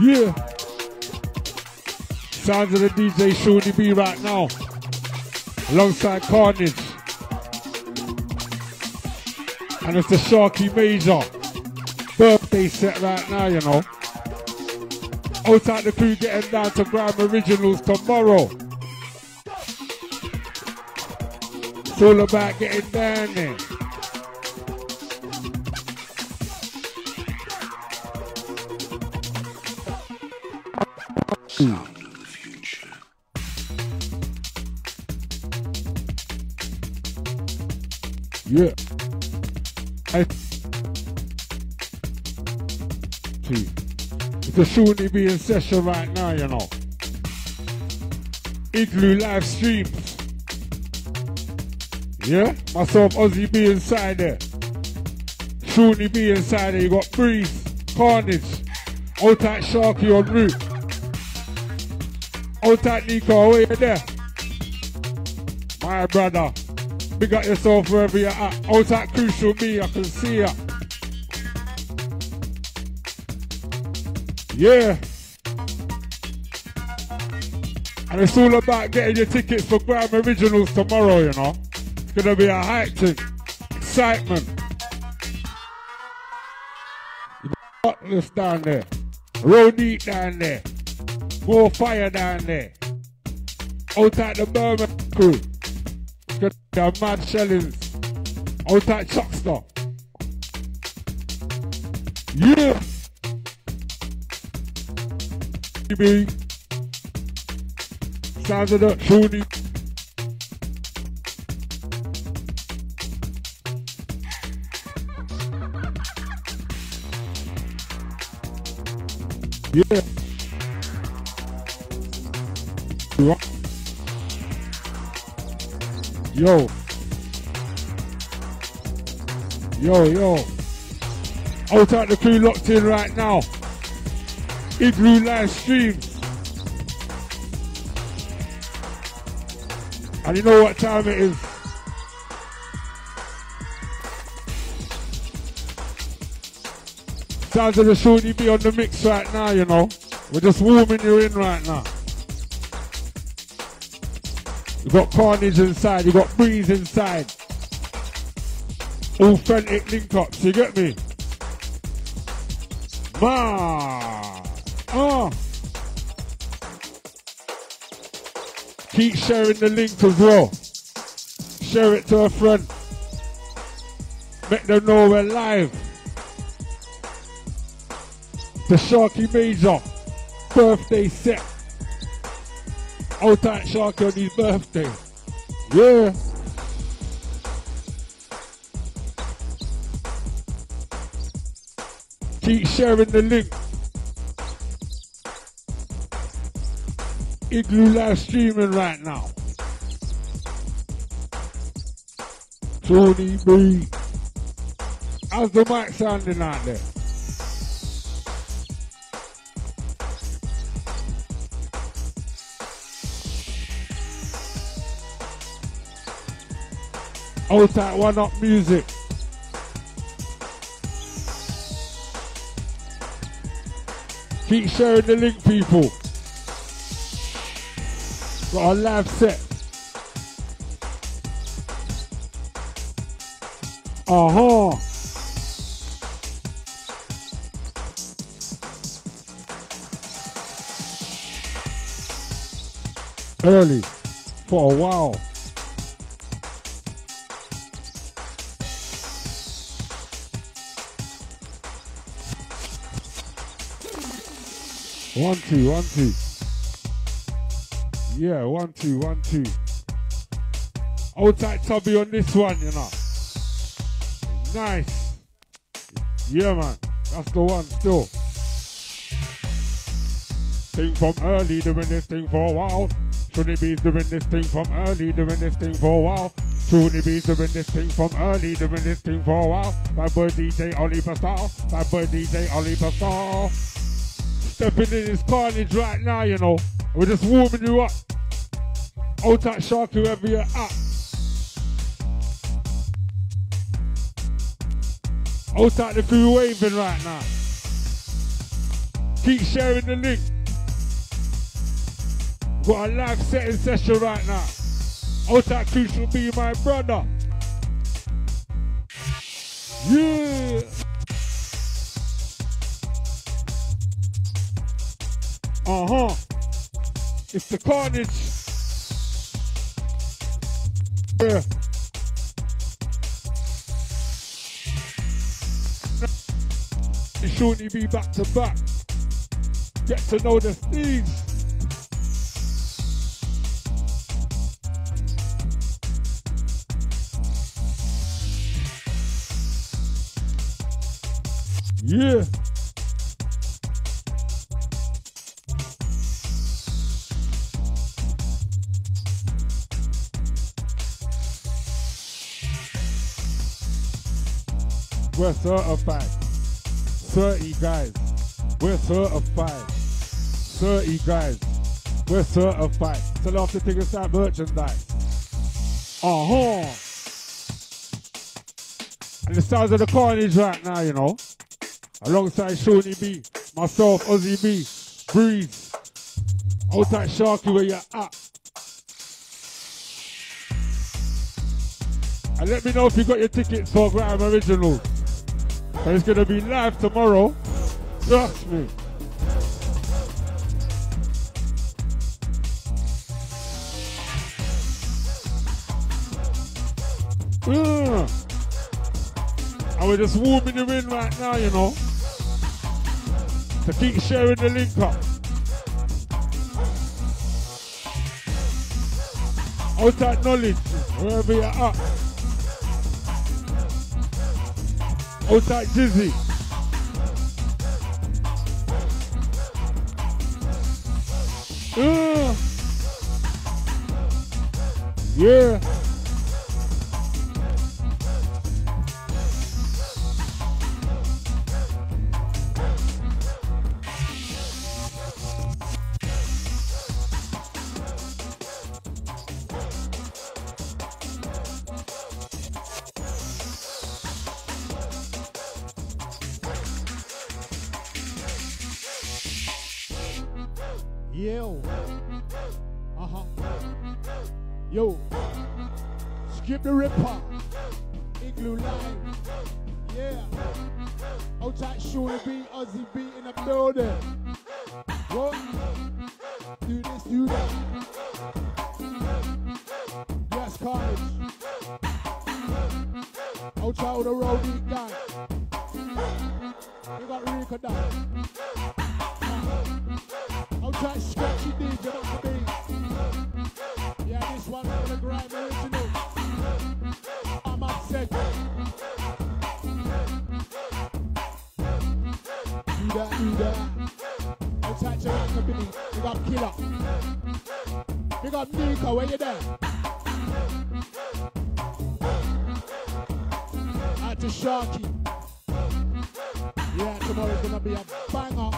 Yeah. Sounds of the DJ Shorty B right now. Alongside Karnage. And it's the Sharky Major. Birthday set right now, you know. Outside the crew getting down to Grime Originals tomorrow. It's all about getting down there. I see. It's a Shooty be in session right now, you know. Igloo live streams. Yeah? Myself, Ozzie B inside there. Shooty B inside there. You got Breeze, Karnage, Old Tight Sharky on route. Old Tight Nico, where you there? My brother. Big up yourself wherever you're at. Tight Crucial Me, I can see ya. Yeah. And it's all about getting your tickets for Grime Originals tomorrow, you know. It's gonna be a hype thing. Excitement. Butless down there. Roll neat down there. More fire down there. Out the Burman crew. A mad shellings. Out at Chuckster. Yeah. Baby. Sounds of the Tony. Yeah. Yo. Yo, yo. Out at the crew locked in right now. Igloo live stream. And you know what time it is? Sounds of the Shorty be on the mix right now, you know. We're just warming you in right now. You got Karnage inside, you got Breeze inside. Authentic link ups, you get me? Ma! Oh! Keep sharing the link as well. Share it to a friend. Make them know we're live. The Sharky Major birthday set. Old tight Sharky on his birthday. Yeah. Keep sharing the link. Igloo live streaming right now. Tony B. How's the mic sounding out there? Tight one up music. Keep sharing the link, people. Got a live set. Uh-huh. Early. For a while. One, two, one, two. Yeah, one, two, one, two. Hold tight Tubby on this one, you know. Nice. Yeah, man. That's the one still. Thing from early, doing this thing for a while. Tony B's doing this thing from early, doing this thing for a while. Tony B's doing this thing from early, doing this thing for a while. Bad boy DJ Ollie Pascal. Bad boy DJ Ollie Pascal. Stepping in this Karnage right now, you know. We're just warming you up. Old tight shark, whoever you're at. Old tight the crew waving right now. Keep sharing the link. Got a live setting session right now. Outside Crucial be my brother. Yeah. Uh huh. It's the Karnage. Yeah. Shorty be back to back. Get to know the thieves. Yeah. We're certified. 30 guys. We're certified. 30 guys. We're certified. Tell off the tickets that merchandise. Uh-huh. And the sounds of the Karnage right now, you know. Alongside Seany B, myself, Ozzie B, Breeze. Outside Sharky where you're at. And let me know if you got your tickets for Grime Original. And it's gonna be live tomorrow. Trust me. Yeah. And we're just warming the in right now, you know. To keep sharing the link up. Outside knowledge, wherever you're at. Outside Jizzy. Uh. Yeah. Yo. Uh huh. Yo. Skip the ripper. Igloo live. Yeah. Outside Shorty B, Ozzie B in the building. What? Do this, do that. Yes, Karnage. Outside the roadie guy. We got Rico down. On the. Yeah, this one for the original. I'm upset. Do that, do that. Outside Gerard Company, we got Killer. We got Mika, where you there? Out to Sharky. Yeah, tomorrow's gonna be a banger.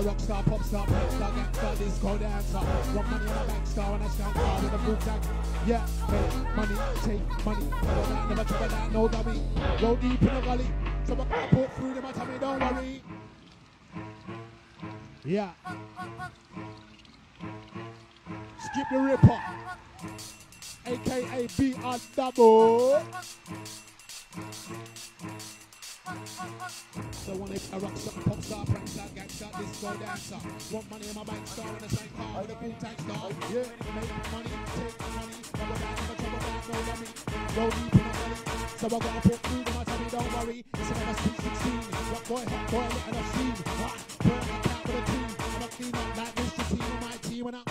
A rock star, pop star, pop star, gangster, disco dancer. Want money on a bank star and a stand car with a boot tag. Yeah, make money, take money. Never that, never trouble that, no dummy. Go deep in the gully. So I can't put through them, I tell me, don't worry. Yeah. Skip the ripper. AKA BR Double. So when they rock something, pop star, prank star, gangster, disco dancer. Want money in my bank star in the same car with a cool tank star. Yeah, make money, take money. Never that, never trouble that, no dummy. Go deep in the gully. So I gotta put food in my tummy, don't worry. It's another sweet 16. What boy, hot boy, and I've seen. Hot, burn, count for the team. I'm a clean up like this, the team on my team and up.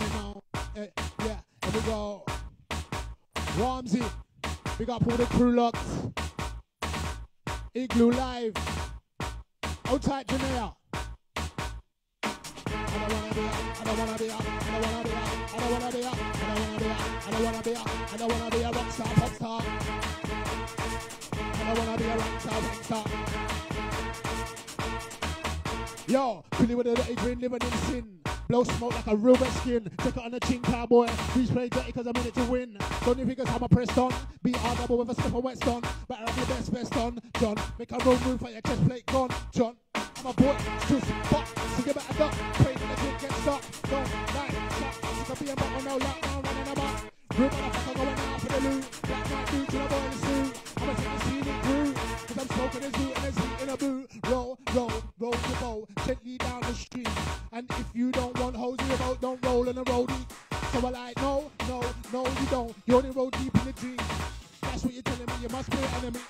You know, eh, yeah, here we go. Ramsey, big up all the crew locked. Igloo live. Outside Jamaica. I don't wanna be don't wanna be don't wanna be don't wanna be don't wanna be don't wanna be don't wanna be a. I don't wanna be a. Yo, Billy with the dirty grin, living in sin. Blow smoke like a real red skin. Check it on the chin, cowboy. Please play dirty because I'm in it to win. Don't you figures how I'm pressed on? Be R double with a step of wet stone. Better have your best vest on, John. Make a roll move for your chest plate gone, John. I'm a boy, just fuck. So you better duck. Pray that the drink gets stuck. Don't like, shut. Sick of being back with no luck. Now running about. Real motherfucker going out for the loot. Black man dude to the boy the suit. I'ma take the scenic route. Cause I'm smoking a zoo and there's heat in a boot. Roll, roll, roll the boat. Gently down the street. And if you don't want hoes in your boat, don't roll in a roadie. So I like, no, no, no, you don't. You only roll deep in the dream. That's what you're telling me. You must be an enemy.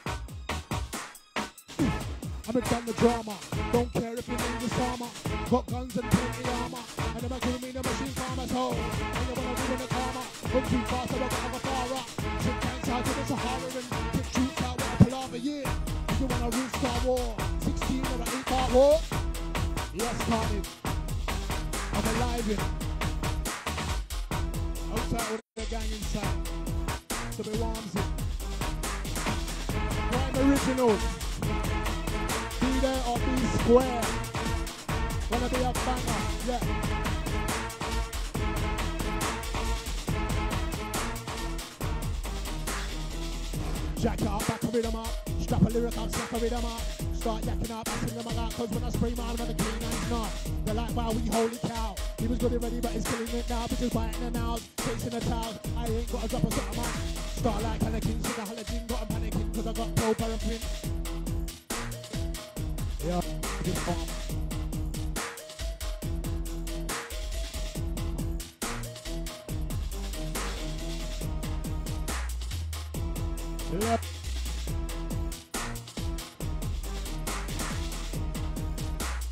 I'm a done the drama. Don't care if your name is farmer. Got guns and plenty armor. And I'm gonna me the machine farmer's home. And you wanna ruin the karma. Run too fast, I don't have a far up. Or an 8 part war. Yes, Karnage. I'm alive in. Outside with the gang inside. So be warms it. Grime original. Be there or be square. Wanna be a banger, yeah. Jack it up, back a rhythm up. Strap a lyric up, slack a rhythm up. Start yakking up, I them out. Cause when I spray man, I'm the clean and not. They're like, wow, we holy cow. He was good already, but he's killing it now. Bitches biting the nails, chasing the towels. I ain't got a drop of something on. Start like Anakin, sing a halogen, got a panicking. Cause I got pro and print. Yeah, this farm. Yeah.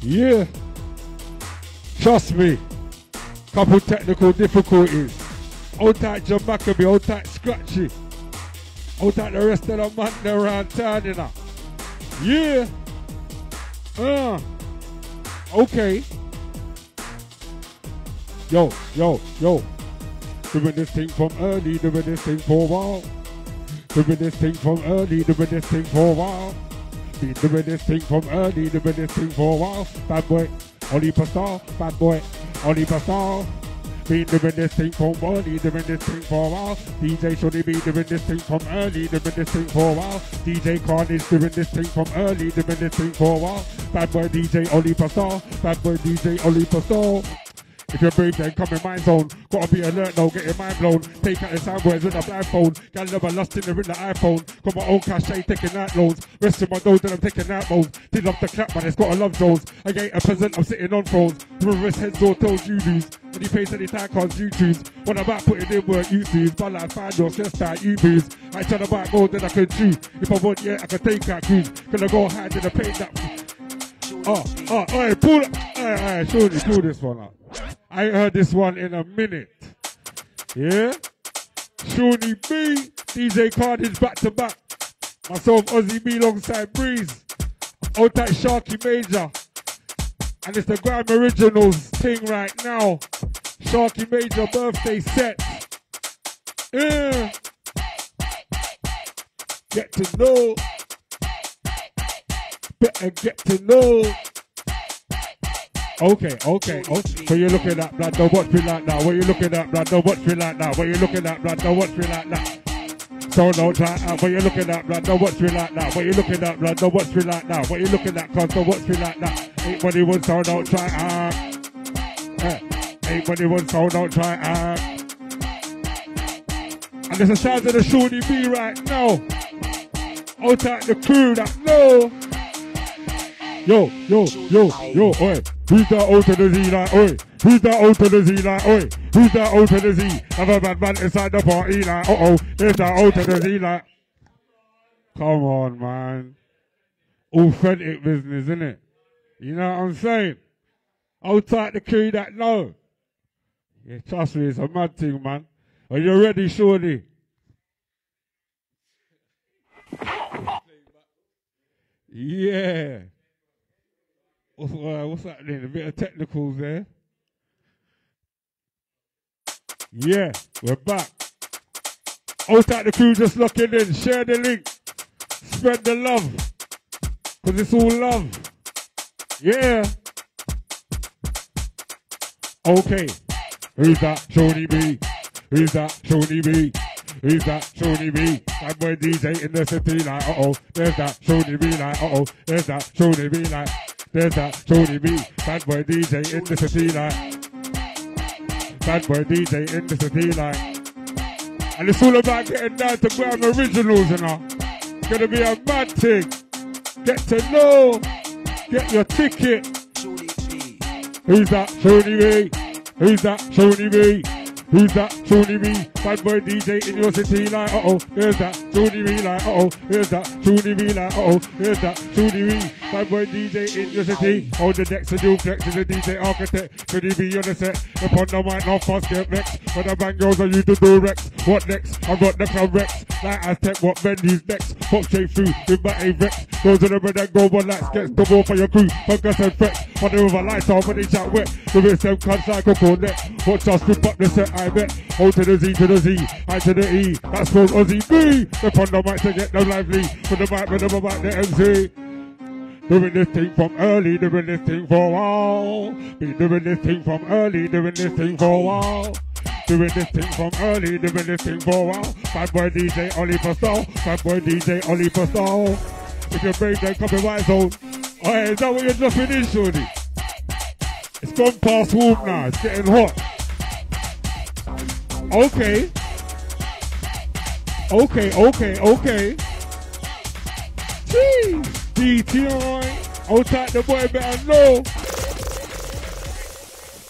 Yeah. Trust me. Couple technical difficulties. Old tight Jamakabi, old tight Scratchy. Old tight the rest of the man there around town, you know. Yeah. Uh. Okay. Yo, yo, yo. Doing this thing from early, doing this thing for a while. Doing this thing from early, doing this thing for a while. Been doing this thing from early, doing this thing for a while. Bad boy, Oli Pastor, bad boy, Oli Pastor. Been doing this thing from early, doing this thing for a while. DJ Shorty be doing this thing from early, doing this thing for a while. DJ Karnage doing this thing from early, doing this thing for a while. Bad boy DJ Oli Pastor, bad boy DJ Oli Pastor. If you're brave, then come in my zone. Gotta be alert now, get your mind blown. Take out the soundboards with a. Gal never lost in the in the iPhone. Got my own cash, taking out loans. Rest of my dough, then I'm taking out modes. Did love the clap, man, it's got a love zones. I ain't a present, I'm sitting on thrones. Through wrist heads or toes, you lose. When you pay any time cards, you choose. When I'm about putting in work, you choose. But like find your stress out, you booze. I try to buy more than I can chew. If I want, yeah, I can take that cruise. Gonna go hide in the paint that. Uh, uh, oh, oh, alright, pull it. Alright, alright, show me, do this one up. I heard this one in a minute. Yeah? Seany B, DJ Karnage back to back. Myself, Ozzie B alongside Breeze. Old tight Sharky Major. And it's the Grime Originals thing right now. Sharky Major birthday set. Yeah. Get to know. Better get to know. Okay, okay, okay. What you looking at, blood? Don't watch me like that. What you looking at, blood? Don't watch me like that. What you looking at, blood? Don't watch me like that. So don't try out. What you looking at, blood? Don't watch me like that. What you looking at, blood? Don't watch me like that. What you looking at, don't watch me like that. Ain't what wants, so don't try out. Eh, Ain't what wants, so don't try out. And there's a sound of the Seany B right now. Out at the crew that know. Yo, yo, yo, yo, oi. Who's that out of the Z like, oi? Who's that out of the Z like, oi? Who's that out of the Z? Have a bad man inside the party like, uh oh. There's that out of the Z like. Come on, man. Authentic business, innit? You know what I'm saying? Outside the crew that know. Yeah, trust me, it's a mad thing, man. Are you ready, Shorty? Yeah. What's, uh, what's happening? A bit of technicals there. Yeah, we're back. Outside the crew just locking in. Share the link. Spread the love. Because it's all love. Yeah. Okay. Who's that? Seany B. Who's that? Seany B. Who's that? Seany B. Bad boy DJ in the city like, uh oh. There's that Seany B like, uh oh. There's that Seany B like. There's that Seany B. Bad boy DJ in the city like. Bad boy DJ in the city like. And it's all about getting down to grab originals, you know. It's Gonna be a mad thing. Get to know. Get your ticket. Who's that? Seany B. Who's that? Seany B. Who's that? Seany B. Bad boy DJ in your city like, uh oh. Here's that. Seany B uh oh. Here's that. Seany B uh oh. Here's that. Seany B. Bad boy DJ in your city. Hold the decks and you flex is a DJ architect. Could he be on the set? The mic, not fast get vexed. When the bang goes, I used to do Rex. What next? I've got the club Rex. Like Aztec, what Bendy's next? Pop straight through with my A-Rex. Goes the bed and go one like gets the ball for your crew. Focus and flex. On the river lights off when they chat wet. The wrist them cuts like a cornet. Watch us rip up the set, I bet. O to the Z to the Z, I to the E. That's called Ozzie B. The mic to get them lively. For the mic, with them about the MC. Doing this thing from early, doing this thing for a while. Been doing this thing from early, doing this thing for a while. Doing this thing from early, doing this thing for a while. Bad boy DJ Ollie Pastel, bad boy DJ Ollie Pastel. If your brain in my zone. Oh, is that what you're just finished, Shorty? It's gone past warm now, it's getting hot. Okay. Okay, okay, okay. Jeez. DTI. Outside the boy better know.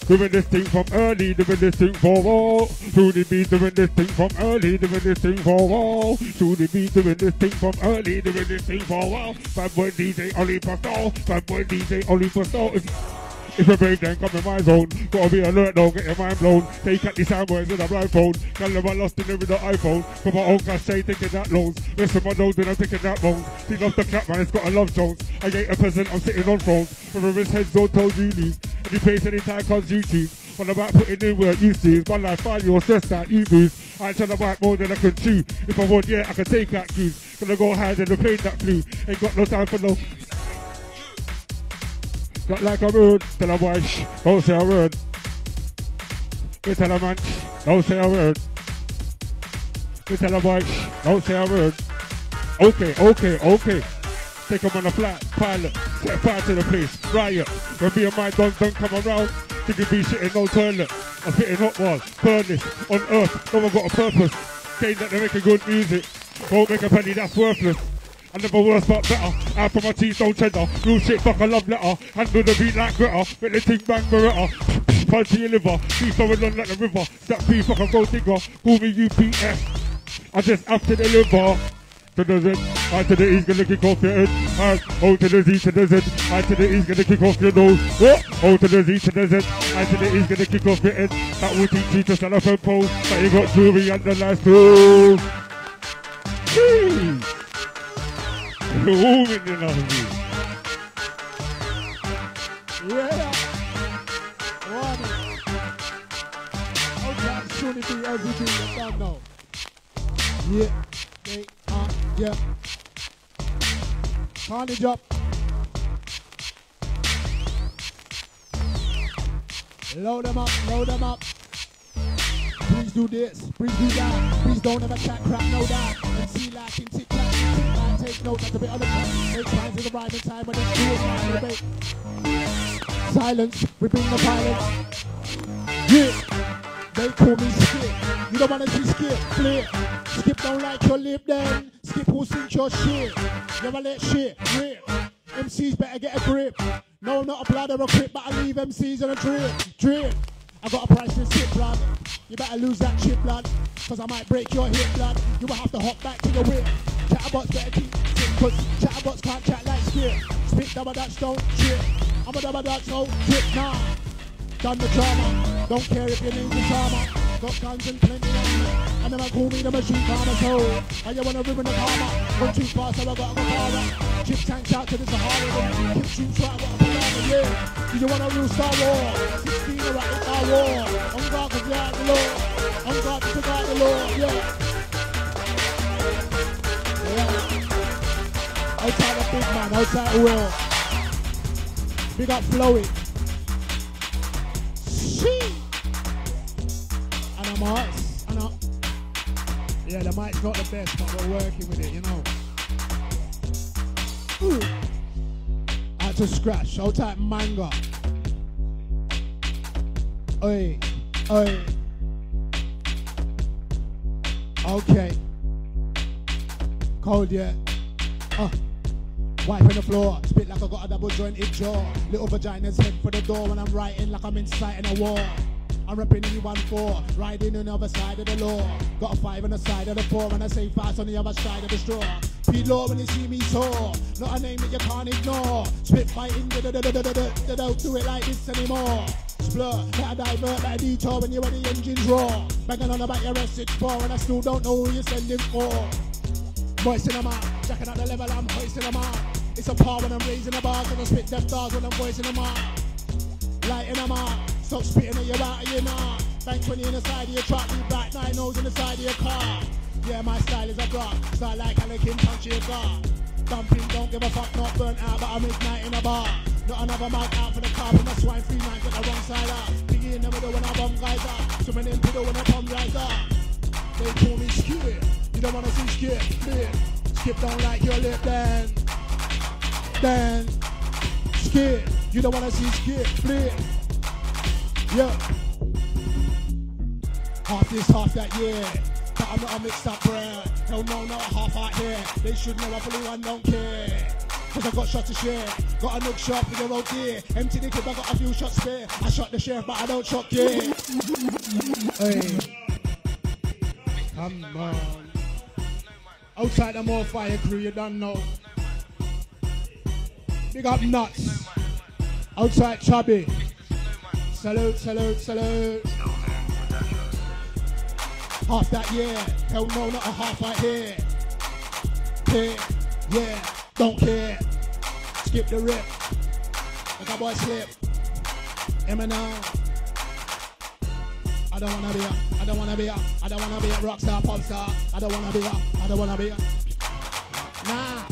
Doing this thing from early, doing this thing for a while. Trudy be doing this thing from early, doing this thing for a while. Trudy be doing this thing from early, doing this thing for a while. Bad boy DJ Ollie Pastel, bad boy DJ Ollie Pastel. If your brain then come in my zone, gotta be alert, don't get your mind blown. Take out the sound words with a blindfold. Got never lost in it with the iPhone. From my own cachet, thinking that loans. Listen, my nose, and I'm thinking that bones. See, lost the cap, man, it's got a love Jones. I ain't a peasant, I'm sitting on thrones. Remember his head's don't told you leave. And he pays anytime cause you cheat. On about putting in work, you see. One life, five, you're stressed out, you lose. I ain't trying to bite more than I can chew. If I want, yeah, I can take that cruise. Gonna go hide in the plane that flew. Ain't got no time for no Got like a word, tell a boy, shh, don't say a word. We tell a man, don't say a word. We tell a boy, shh, don't say a word. Okay, okay, okay. Take him on a flat, pilot, set fire to the place, riot. When me and my dons don't come around, think you be shitting no toilet. I'm fitting hot walls, furnace, on earth, no one got a purpose. Saying that they're making good music, won't make a penny, that's worthless. I never worse but better. Out for my teeth, don't cheddar. Real shit, fuck a love letter. Handle the beat like glitter. Make the thing bang beretta. Punch your liver. Beef flowing on like the river. That beef fuck a gold digger. Call me UPS. I just have to deliver. To the Z, I to the E's gonna kick off your head. I, O oh, to the Z to the Z, I to the E's gonna kick off your nose. What? O to the Z to the Z, I to the E's gonna kick off your head. That will teach you to stand up and pose. But you got jewelry and the nice tools. Jeez. In on me. Yeah. One. Be everything you don't know. Yeah. They are, yeah. Karnage up. Load them up, load them up. Please do this, please do that. Please don't ever chat crap, know that. MC like in take note, that's a bit of the plan. Make plans in the rhyming time when it's true, it's debate. Silence, we bring the violence. Yeah, they call me skip. You don't wanna see skip, flip. Skip don't like your lip then. Skip who sings your shit. Never let shit rip. MCs better get a grip. No, I'm not a blood or a crip, but I leave MCs on a drip, drip. I got a priceless tip, blood. You better lose that chip, blood. Cause I might break your hip, blood. You will have to hop back to the whip. Chatterbots better keep Cause chatterbots can't chat like skip. Spit double dutch, don't trip. I'm a double dutch, don't trip, nah. Done the drama. Don't care if your name's is Charmer. Got guns and plenty of them. And then I call me the machine farmer, so. And you wanna ruin the karma. Run too fast, so I got a Gavara. Chip tanks out to the Sahara. Chip shoots right, I got a yeah. You want a real Star War? 16 or at the Star War. On guard, cause you're out the law. On guard, to guard the law, yeah. Yeah. Outside the big man, outside the will. Big up Flowey. Sheesh. Mars. I know. Yeah, the mic's not the best, but we're working with it, you know. Out to scratch. I'll type manga. Oi, oi. Okay. Cold, yeah. Uh. Wiping the floor, spit like I got a double jointed jaw. Little vagina's head for the door when I'm writing like I'm inciting a war. I'm repping E14, riding on the other side of the law. Got a five on the side of the four, and I say fast on the other side of the straw. Speed low when you see me soar, not a name that you can't ignore. Spit fighting, da da da da da da. don't do it like this anymore. Splur, let a divert, let a detour when you're when the engine's raw. Banging on about your S64, and I still don't know who you're sending for. Voice in the mouth, checking out the level, I'm hoisting them out. It's a par when I'm raising the bars, and I spit them stars when I'm voicing them out. Lighting them out, stop spitting at your out of your. Thanks when you're in the side of your truck, you black nine nose in the side of your car. Yeah, my style is a drop, style like Anakin punch your car. Dumping, don't give a fuck, not burnt out, but I'm igniting a bar. Not another mouth out for the car, and that's why three man get the wrong side out. Biggie in the middle when I bomb guys up, swimming in middle when I bomb guys up. They call me skip, you don't wanna see skip, flip. Skip don't like your lip then. Then, skip, you don't wanna see skip, flip. Yeah. Half this, half that, yeah. But I'm not a mixed up brand. Hell no, not half out here. They should know I believe I don't care. Cause I got shots to share. Got a nook shot with your old gear. Empty the clip, I got a few shots spare. I shot the sheriff, but I don't shot gear. hey. Come on. Outside the more fire crew, you don't know. Big up nuts. Outside chubby. Salute, salute, salute. Half that, yeah. Hell no, not a half right here. Care, yeah. Don't care. Skip the rip. Like a boy slip. Eminem. I don't wanna be a, I don't wanna be a, I don't wanna be a rock star, pop star. I don't wanna be a, I don't wanna be a. Nah.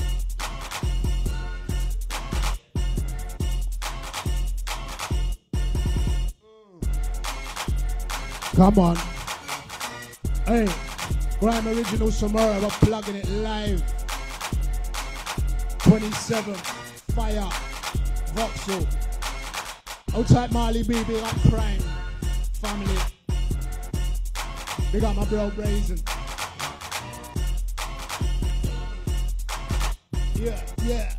Come on. Hey, Grime Original Samara, we're plugging it live. 27, Fire, Voxel. Outside Marley B, big up crime, family. Big up my bro Brazen. Yeah, yeah.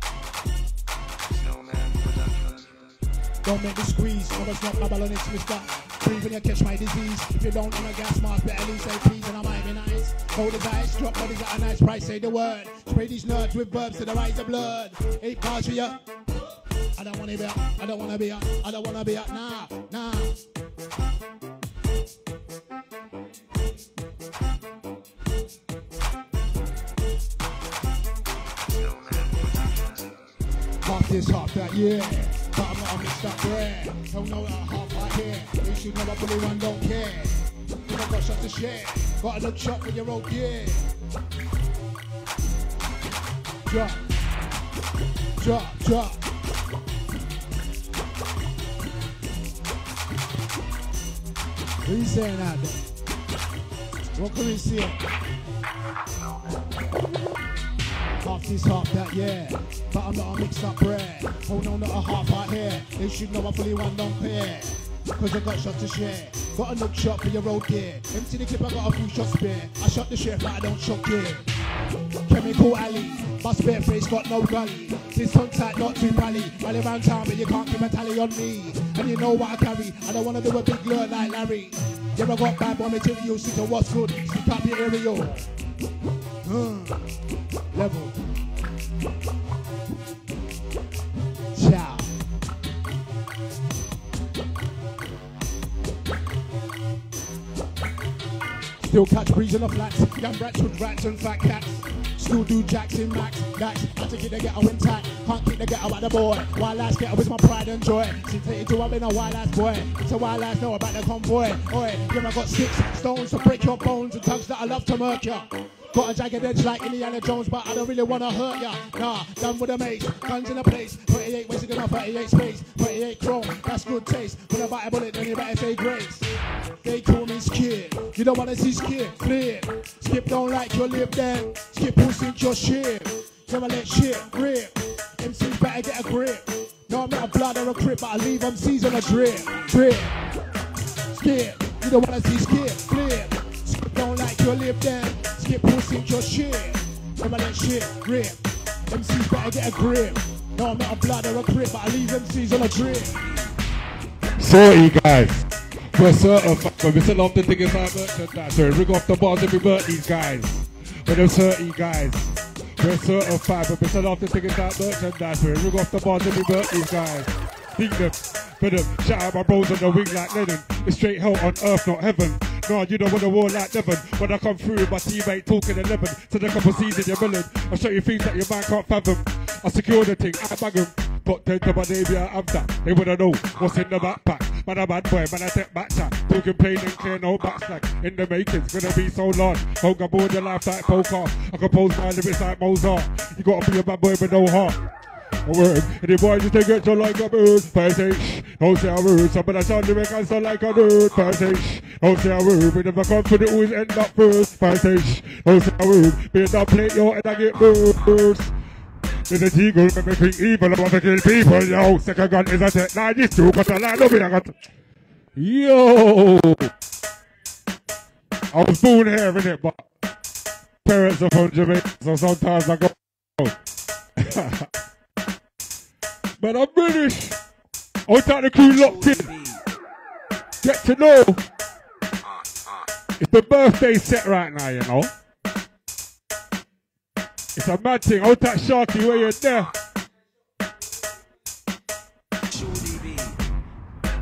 Don't make me squeeze, never snap my balloon, it's mister. Breathe when you catch my disease. If you don't own a gas mask, better at least say please and I might be nice. Hold his eyes, drop bodies at a nice price, say the word. Spray these nerds with verbs to the rise of blood. Eight bars for ya. I don't wanna be up, I don't wanna be up, I don't wanna be up, nah, nah. Half this, half that, yeah. But I'm not a mixed up bread. Don't know that You know I fully one don't care. If I got shot to share, got a look shot for your old gear. Drop, drop, drop. What are you saying out there? What can we see? Half this, half that, yeah. But I'm not a mixed up bread. Oh no, not a half out here. They should know I fully one don't pair. Cause I got shots to share. Got a nook shot for your old gear. Empty the clip, I got a few shots spare. I shot the sheriff, but I don't shot gear. Chemical alley, my spare face got no gully. This tongue tight, not too pally. Rally around town, but you can't keep a tally on me. And you know what I carry. I don't wanna do a big lure like Larry. Yeah, I got bad boy material, stick to what's good. Stick up your aerial. Uh, level. Still catch breeze in the flats. Young brats with rats and fat cats. Still do jacks in max. That's had to get the ghetto intact. Can't keep the ghetto out the boy. Wild ass ghetto is my pride and joy. Since 82 I've been a wild ass boy. A wild ass know about the convoy. Oi, yeah, I got six stones to break your bones and tugs that I love to murk. Got a jagged edge like Indiana Jones, but I don't really wanna hurt ya. Nah, done with the mace, guns in the place. 28 wasted in my 38 space. 28 chrome, that's good taste. When I bite a bullet, then you better say grace. They call me skid. You don't wanna see skid, clear. Skip don't like your lip then. Skip will sink your shit. Never let shit rip. MCs better get a grip. No, I'm not a blood or a crip, but I leave MCs on a drip. Drip. Skip. You don't wanna see skip, flip. Skip don't like your lip then. Skip sink your shit. Never let shit rip. MCs better get a grip. No, I'm not a blood or a crip, but I leave MCs on a drip. Sorry guys. We're certified, but we still off the tickets out merchandise. So rig off the bars and revert these guys. We're the 30 guys. We're certified, but we still off the tickets out merchandise. So rig off the bars and revert these guys. Think them, for them. Shout out my bros on the wing like Lennon. It's straight hell on earth, not heaven. No, you don't want a war like Devon. When I come through, my teammate talking 11 to the couple seeds in your melon. I'll show you things that your man can't fathom. I secure the thing, I bag 'em. 10 to my navy, I have that. They wanna know what's in the backpack. Man, a bad boy, man, I take back chat. Talking plain and clear, no backslack. In the makings, gonna be so large. Hope I board your life like poker. I compose my lyrics like Mozart. You gotta be a bad boy with no heart. A word, the boy just take it so like a bird. Shh, don't say a word. Some of the sound lyric and sound like a nerd. Shh, don't say a word. If I come to the always end up first. Shh, don't say a word. Be that play yo and I get burst. Then the eagle make me think evil. I want to kill people, yo. Second gun is a tech. Nah, this too, cause I like no I got. Yo! I was born here, innit, but parents are from Jamaica, so sometimes I go. but I'm British. I'll take the crew locked in. Get to know. It's the birthday set right now, you know. It's a mad thing. I'll take Sharky where you're there.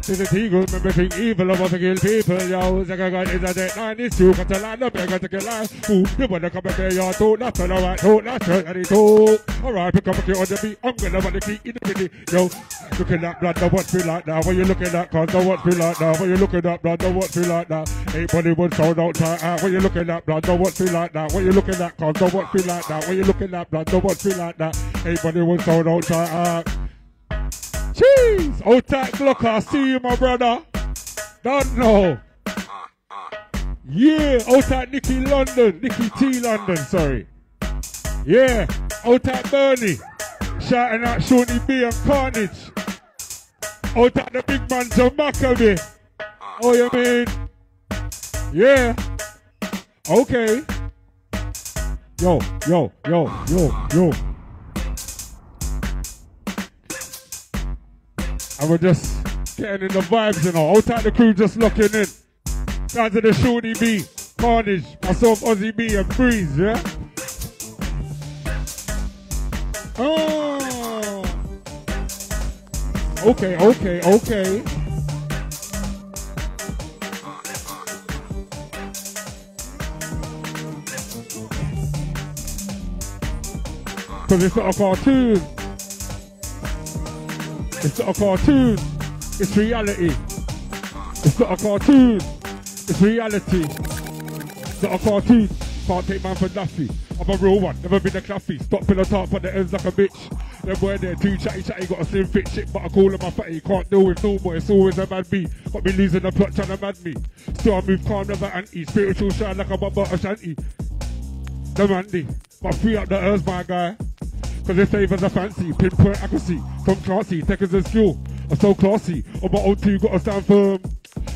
To the eagle, remember think evil, want to kill people, yo. Second gun is a dead line, it's you, got to line up, you got to kill life. Ooh, you wanna come and your talk, that's all right, talk, that's right, and he talk. Alright, pick up a key on the beat, I'm gonna want to keep in the minute, yo. Looking at blood, don't watch me like that, when you looking at cause don't watch me like that, when you looking at blood, don't watch me like that. Ain't Bollywood, so don't try out, when you looking at blood, don't watch me like that, when you looking at cause don't watch me like that, when you looking at blood, don't watch me like that. Ain't Bollywood, so don't try out. Jeez! Old tight Glock, I see you, my brother. Don't know. Yeah, old tight Nicky London, Nicky T London, sorry. Yeah, old tight Bernie. Shouting out Seany B and Karnage. Old tight the big man Jamakabi. Oh, you mean? Yeah. Okay. Yo, yo, yo, yo, yo. And we're just getting in the vibes, you know. Out at the crew just locking in. Down to the Shorty B, Karnage, myself, Ozzie B, and Breeze, yeah? Oh. Okay, okay, okay. Because it's not a cartoon. It's not a cartoon. It's reality. It's not a cartoon. It's reality. It's not a cartoon. Can't take man for nothing. I'm a real one. Never been a claffy. Stop in the top, but the ends like a bitch. Them boy there, too chatty chatty, got a slim fit shit, but I call him my fatty. Can't deal with no boy, it's always a mad me. Got me losing the plot, trying to mad me. Still I move calm, never anti. Spiritual shine like a bubba Ashanti. The Mandy. But free up the earth, my guy. Cause it favors a fancy, pinpoint accuracy. Some classy, takers and skill. I'm so classy. On my own two, gotta stand firm.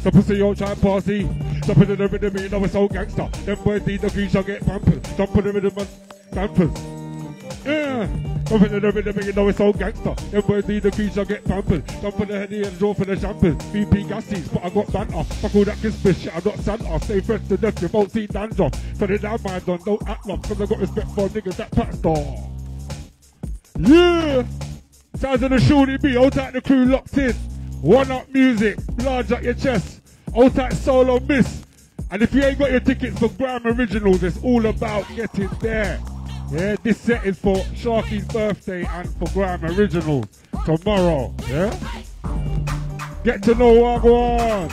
So pussy yo try and party. Jumping in the rhythm, you know it's so gangster. Them boys need the grease, I get pampered. Jump in the rhythm and dampers. Yeah. Jumping in the rhythm, you know it's so gangster. Them boys need the grease, I get pampered. In the heady and draw for the champers. BP gassies, but I got banter. Fuck all that kiss shit, I got Santa. Stay fresh to death, you won't see dandruff. So they down my done, don't act rough. Cause I got respect for niggas that pat star. Yeah! Sounds of the shorty B, hold tight the crew locked in. One up music, large up your chest. Hold tight solo miss. And if you ain't got your tickets for Grime Originals, it's all about getting there. Yeah, this set is for Sharky's birthday and for Grime Originals tomorrow. Yeah? Get to know I.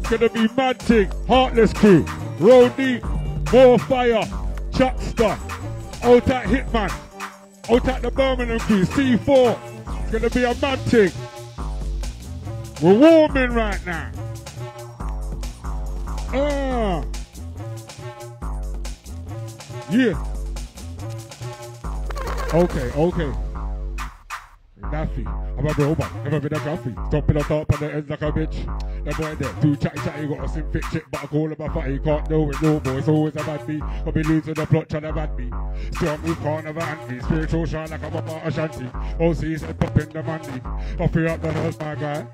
It's gonna be mad heartless crew, roll deep, More fire. Chuckster. Out at Hitman. Out at the Birmingham crew. C4. It's gonna be a mad thing. We're warming right now. Ah. Yeah. Okay, okay. Naffy. I'm a man. Never been a coffee. Stomping on top of the ends like a bitch. The boy there, too chatty chatty, got a sim fit shit, but I call him a fatty. Can't know it no more. It's always a bad beat. I'll be losing the plot trying to bad me. Still move hand me. Spiritual shine like I'm a part of shanty. All season popping the money. Off you up the hell's my guy.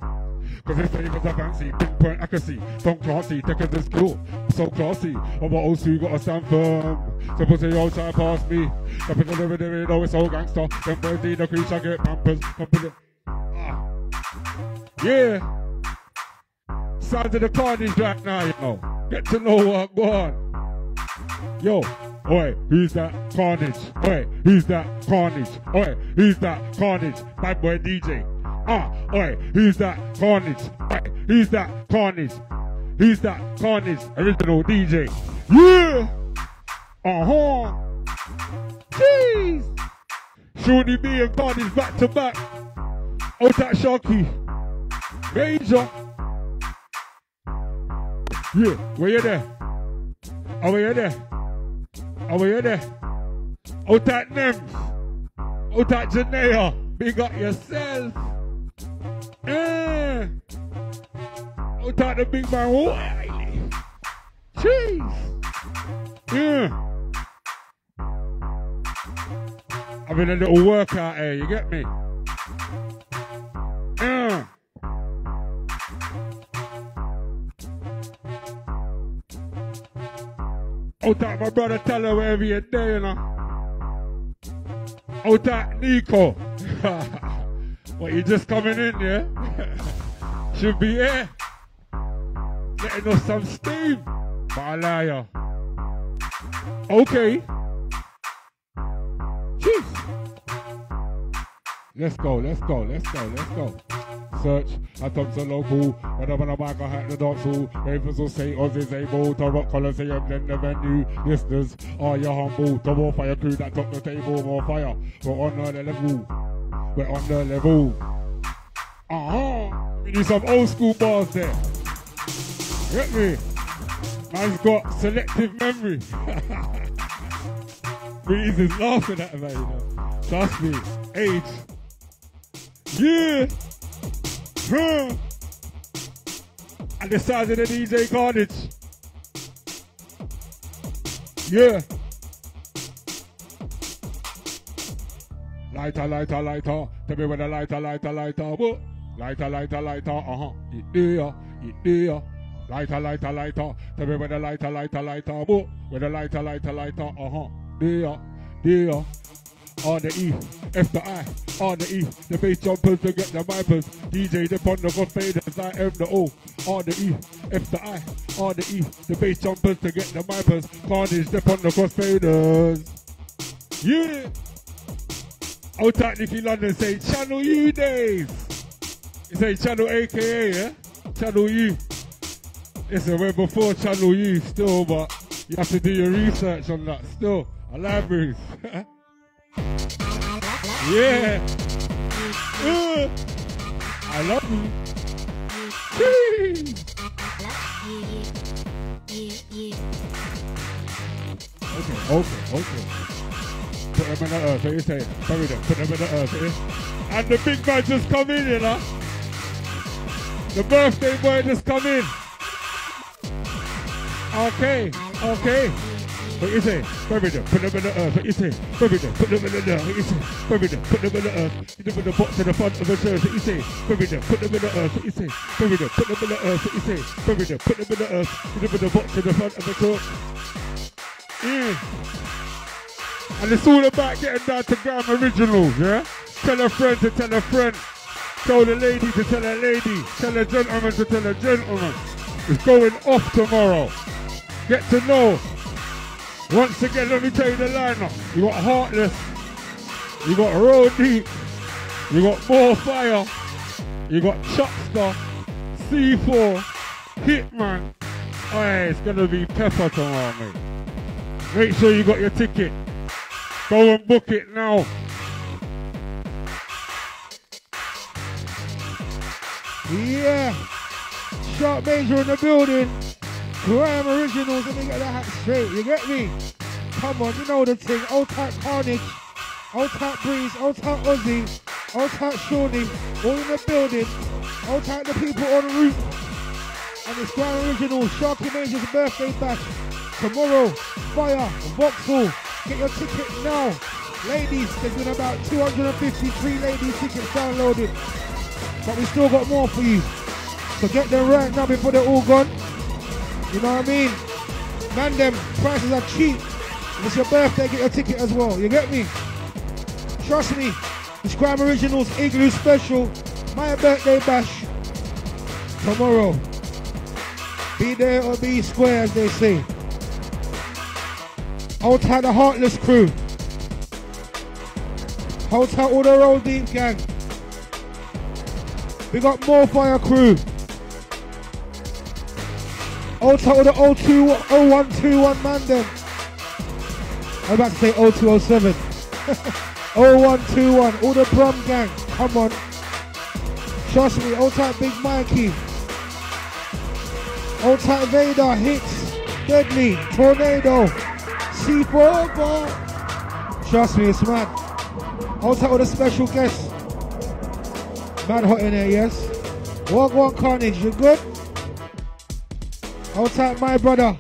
Cause this flavors a fancy, pinpoint accuracy, don't classy, take it this cool, so classy. On my old school, gotta stand firm. So pussy all try past me. Up in the river, they know it's all gangster. Them boys need a creature, get pampers. Ah. Yeah. Sounds of the Karnage right now, you know. Get to know what go on. Yo, oi, who's that Karnage? Oi, who's that Karnage? Oi, who's that Karnage? Bad boy DJ. Ah, oi, who's that Karnage? Oi, who's that Karnage? He's that Karnage? Original DJ. Yeah! Uh-huh. Jeez! Shorty B and Karnage back to back. Oh, that Sharky. Major. Where you there? Where you there? Where you there? Oh, that Nems. Oh, that Janea. Big up yourself. Eh. Oh, that the big man Wiley. Jeez. Yeah. I'm in a little workout here, you get me? Oh, that my brother tell her wherever you're there, you know. Oh, that Nico. what, you just coming in, yeah? Should be here. Getting us some steam. But I lie. Okay. Jeez. Let's go, let's go, let's go, let's go. Search at Thomson Local. Whenever the mic I had the dance hall. Ravens will say Oz is able to rock Colosseum, then the venue. Listeners, are you humble? The warfare crew that took the table, more fire. We're on the level. We're on the level. Uh-huh. We need some old school bars there. Get me? Man's got selective memory. Breeze is laughing at me, you know. Trust me. Age. Yeah. Huh. And the size of the DJ Karnage. Yeah. Lighter, lighter, lighter. Tell me when the lighter, lighter, lighter. Whoa. Lighter, lighter, lighter. Uh-huh. It there. It there. Lighter, lighter, lighter. Tell me when the lighter, lighter, lighter. Whoa. When the lighter, lighter, lighter. Uh-huh. There. There. On the E, F the I, on the E, the bass jumpers to get the vipers. DJ the on the good faders, I am the O. On the E, F the I, on the E, the bass jumpers to get the vipers. Karnage the on the cross faders. Yeah. Out London say Channel U days. You say Channel AKA, yeah? Channel U. Listen, we're before Channel U still, but you have to do your research on that still. Libraries. Yeah. Uh, I love you. Okay, okay, okay. Put them in the earth, what you say? Them, put them in the earth, eh? And the big man just come in, you know? The birthday boy just come in. Okay, okay. What you say? Bury them, put them in the earth. What you say? Bury them, put them in the earth. What you say? Bury them, put them in the earth. You them in the box in the front of the church. What you say? Bury them, put them in the earth. What you say? Bury them, put them in the earth. What you say? Bury them, put them in the earth. You them in the box in the front of the church. Yeah. And it's all about getting down to Grime Originals, yeah? Tell a friend to tell a friend. Tell the lady to tell a lady. Tell a gentleman to tell a gentleman. It's going off tomorrow. Get to know. Once again, let me tell you the lineup. You got Heartless. You got Road Deep. You got More Fire. You got Chuckster. C4. Hitman. Oh, yeah, it's gonna be pepper tomorrow, mate. Make sure you got your ticket. Go and book it now. Yeah. Sharky Major in the building. Grime Originals, let me get that hat straight. You get me? Come on, you know the thing. Old type Karnage, old type Breeze, old type Ozzie, old type Seany, all in the building. Old type the people on the roof. And it's Grime Originals, Sharky Major's birthday bash. Tomorrow, Fire, Vauxhall. Get your ticket now. Ladies, there's been about 253 ladies tickets downloaded. But we still got more for you. So get them right now before they're all gone. You know what I mean? Man, them prices are cheap. If it's your birthday, get your ticket as well. You get me? Trust me. It's Grime Originals Igloo Special. My birthday bash. Tomorrow. Be there or be square, as they say. Tight the Heartless crew. Tight all the Roll Deep gang. We got more fire crew. All 02, 0121 man them. I'm about to say 0207. 0121, all the Brum gang. Come on. Trust me, hold tight Big Mikey. Hold tight Vader, hits, deadly, tornado, C4 ball. Trust me, it's mad. Hold tight with a special guest. Mad hot in there, yes. Walk one Karnage, you good? Hold tap my brother.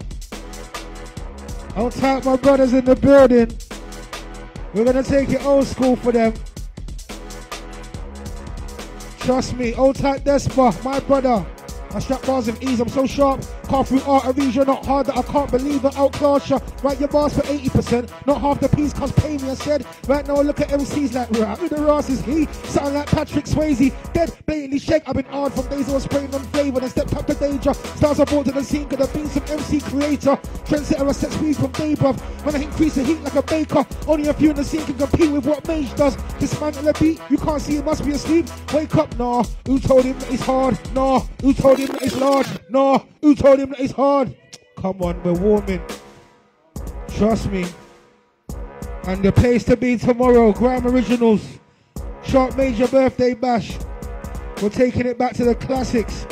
I'll tap my brothers in the building. We're gonna take it old school for them. Trust me, old tight Despa, my brother. I strap bars with ease, I'm so sharp. Car through arteries, you're not hard that I can't believe it. Outclass you. Write your bars for 80%, not half the piece, cause pay me, I said. Right now, look at MCs like, right, who the ass is he? Sound like Patrick Swayze. Dead, blatantly shake. I've been hard from days I was spraying on flavor and stepped up to danger. Stars are brought to the scene, could have been some MC creator. Trendsetter, I set speed from day, bruv. When I increase the heat like a baker, only a few in the scene can compete with what Mage does. Dismantle the beat, you can't see it, must be asleep. Wake up, nah. Who told him that it's hard? Nah. Who told him that it's large? No. Who told him that it's hard? Come on, we're warming. Trust me. And the place to be tomorrow, Grime Originals. Sharky Major Birthday Bash. We're taking it back to the classics.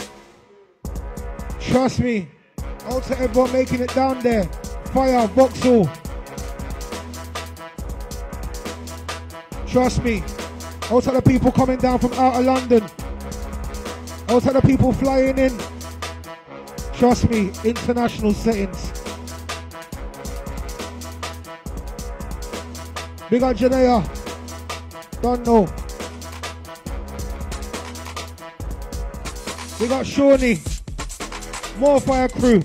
Trust me. Out to everyone making it down there. Fire, Vauxhall. Trust me. Out to the people coming down from out of London. Out to the people flying in. Trust me, international settings. Big up Janea. Don't know. We got Seany. More fire crew.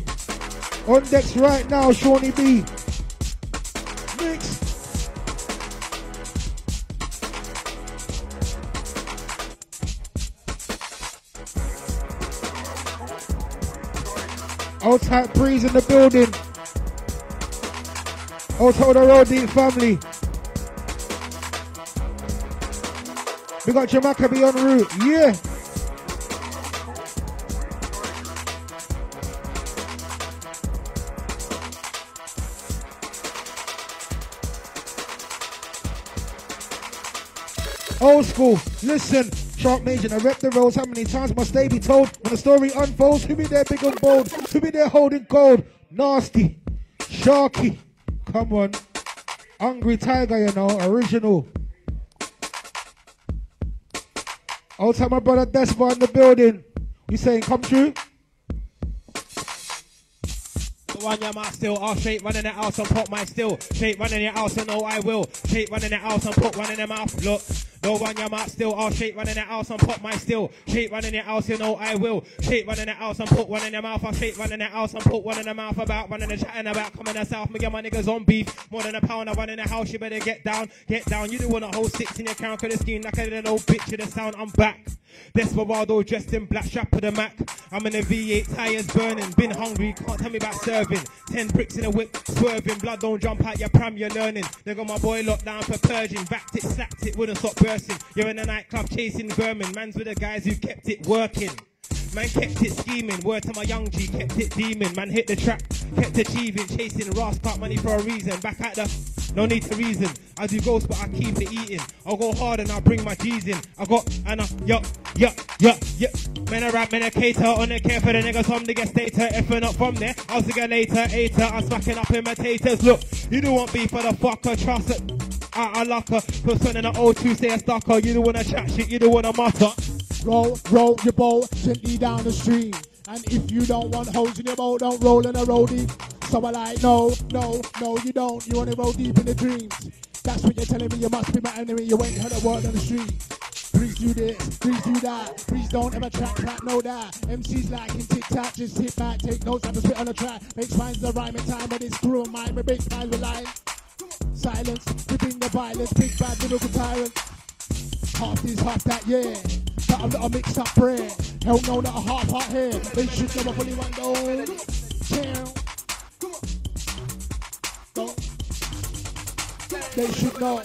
On decks right now, Seany B. Old breeze in the building. Old the road deep family. We got Jamakabi en route. Yeah. Old school, listen. Sharky Major, I rep the roads. How many times must they be told? When the story unfolds, who be there big and bold? Who be there holding gold? Nasty, Sharky, come on. Hungry Tiger, you know, original. I'll tell my brother Despa in the building. You saying come true? One your man still, I'll straight running the house and pop my still. Straight running your house and know I will. Straight running the house and put one in the mouth. Look. No one your mouth still, I'll shake running the house and pop my still. Shake running the house, you know I will. Shake running the house and put one in the mouth. I'll shake running the house and put one in the mouth about running the chatting about coming to south. Me get my niggas on beef. More than a pound, I run in the house, you better get down, get down. You don't want to hold six in your count, cause the scheme like a little bitch with the sound, I'm back. Desperado dressed in black strap of the Mac. I'm in a V8, tires burning. Been hungry, can't tell me about serving. Ten bricks in a whip, swerving. Blood don't jump out your pram, you're learning. They got my boy locked down for purging. Backed it, slapped it, wouldn't stop You're in a nightclub chasing vermin. Man's with the guys who kept it working. Man kept it scheming. Word to my young G, kept it demon. Man hit the track. kept achieving, chasing Ross cut money for a reason. Back at the, no need to reason. I do ghosts, but I keep it eating. I'll go hard and I'll bring my G's in. I got, and I, yup, yup, yup, yup. Man, I rap, man, I cater on the care for the niggas from the get stater. If we're not from there, I'll see you later, later. I'm smacking up imitators. Look, you don't want beef for the fucker, trust it. I, I lock her, put something in the old Tuesday a stalker. You don't wanna chat shit, you don't wanna mutter. Roll, roll your boat gently down the stream. And if you don't want holes in your boat, don't roll in a roll deep. So I like, no, no, no, you don't. You wanna roll deep in the dreams. That's what you're telling me. You must be my enemy. You ain't heard a word on the street. Please do this, please do that. Please don't ever track, track, no that. MCs like in tic tac, just hit back, take notes, have to spit on the track. Makes finds the rhyme in time, but it's screw of mine. My big finds the line. Silence, gripping the violence, big bad lyrical tyrant. Half this, half that, yeah. But I'm not mixed up bread. Hell no, not a half heart here. They should I fully want gold. Chill. Go. They should know.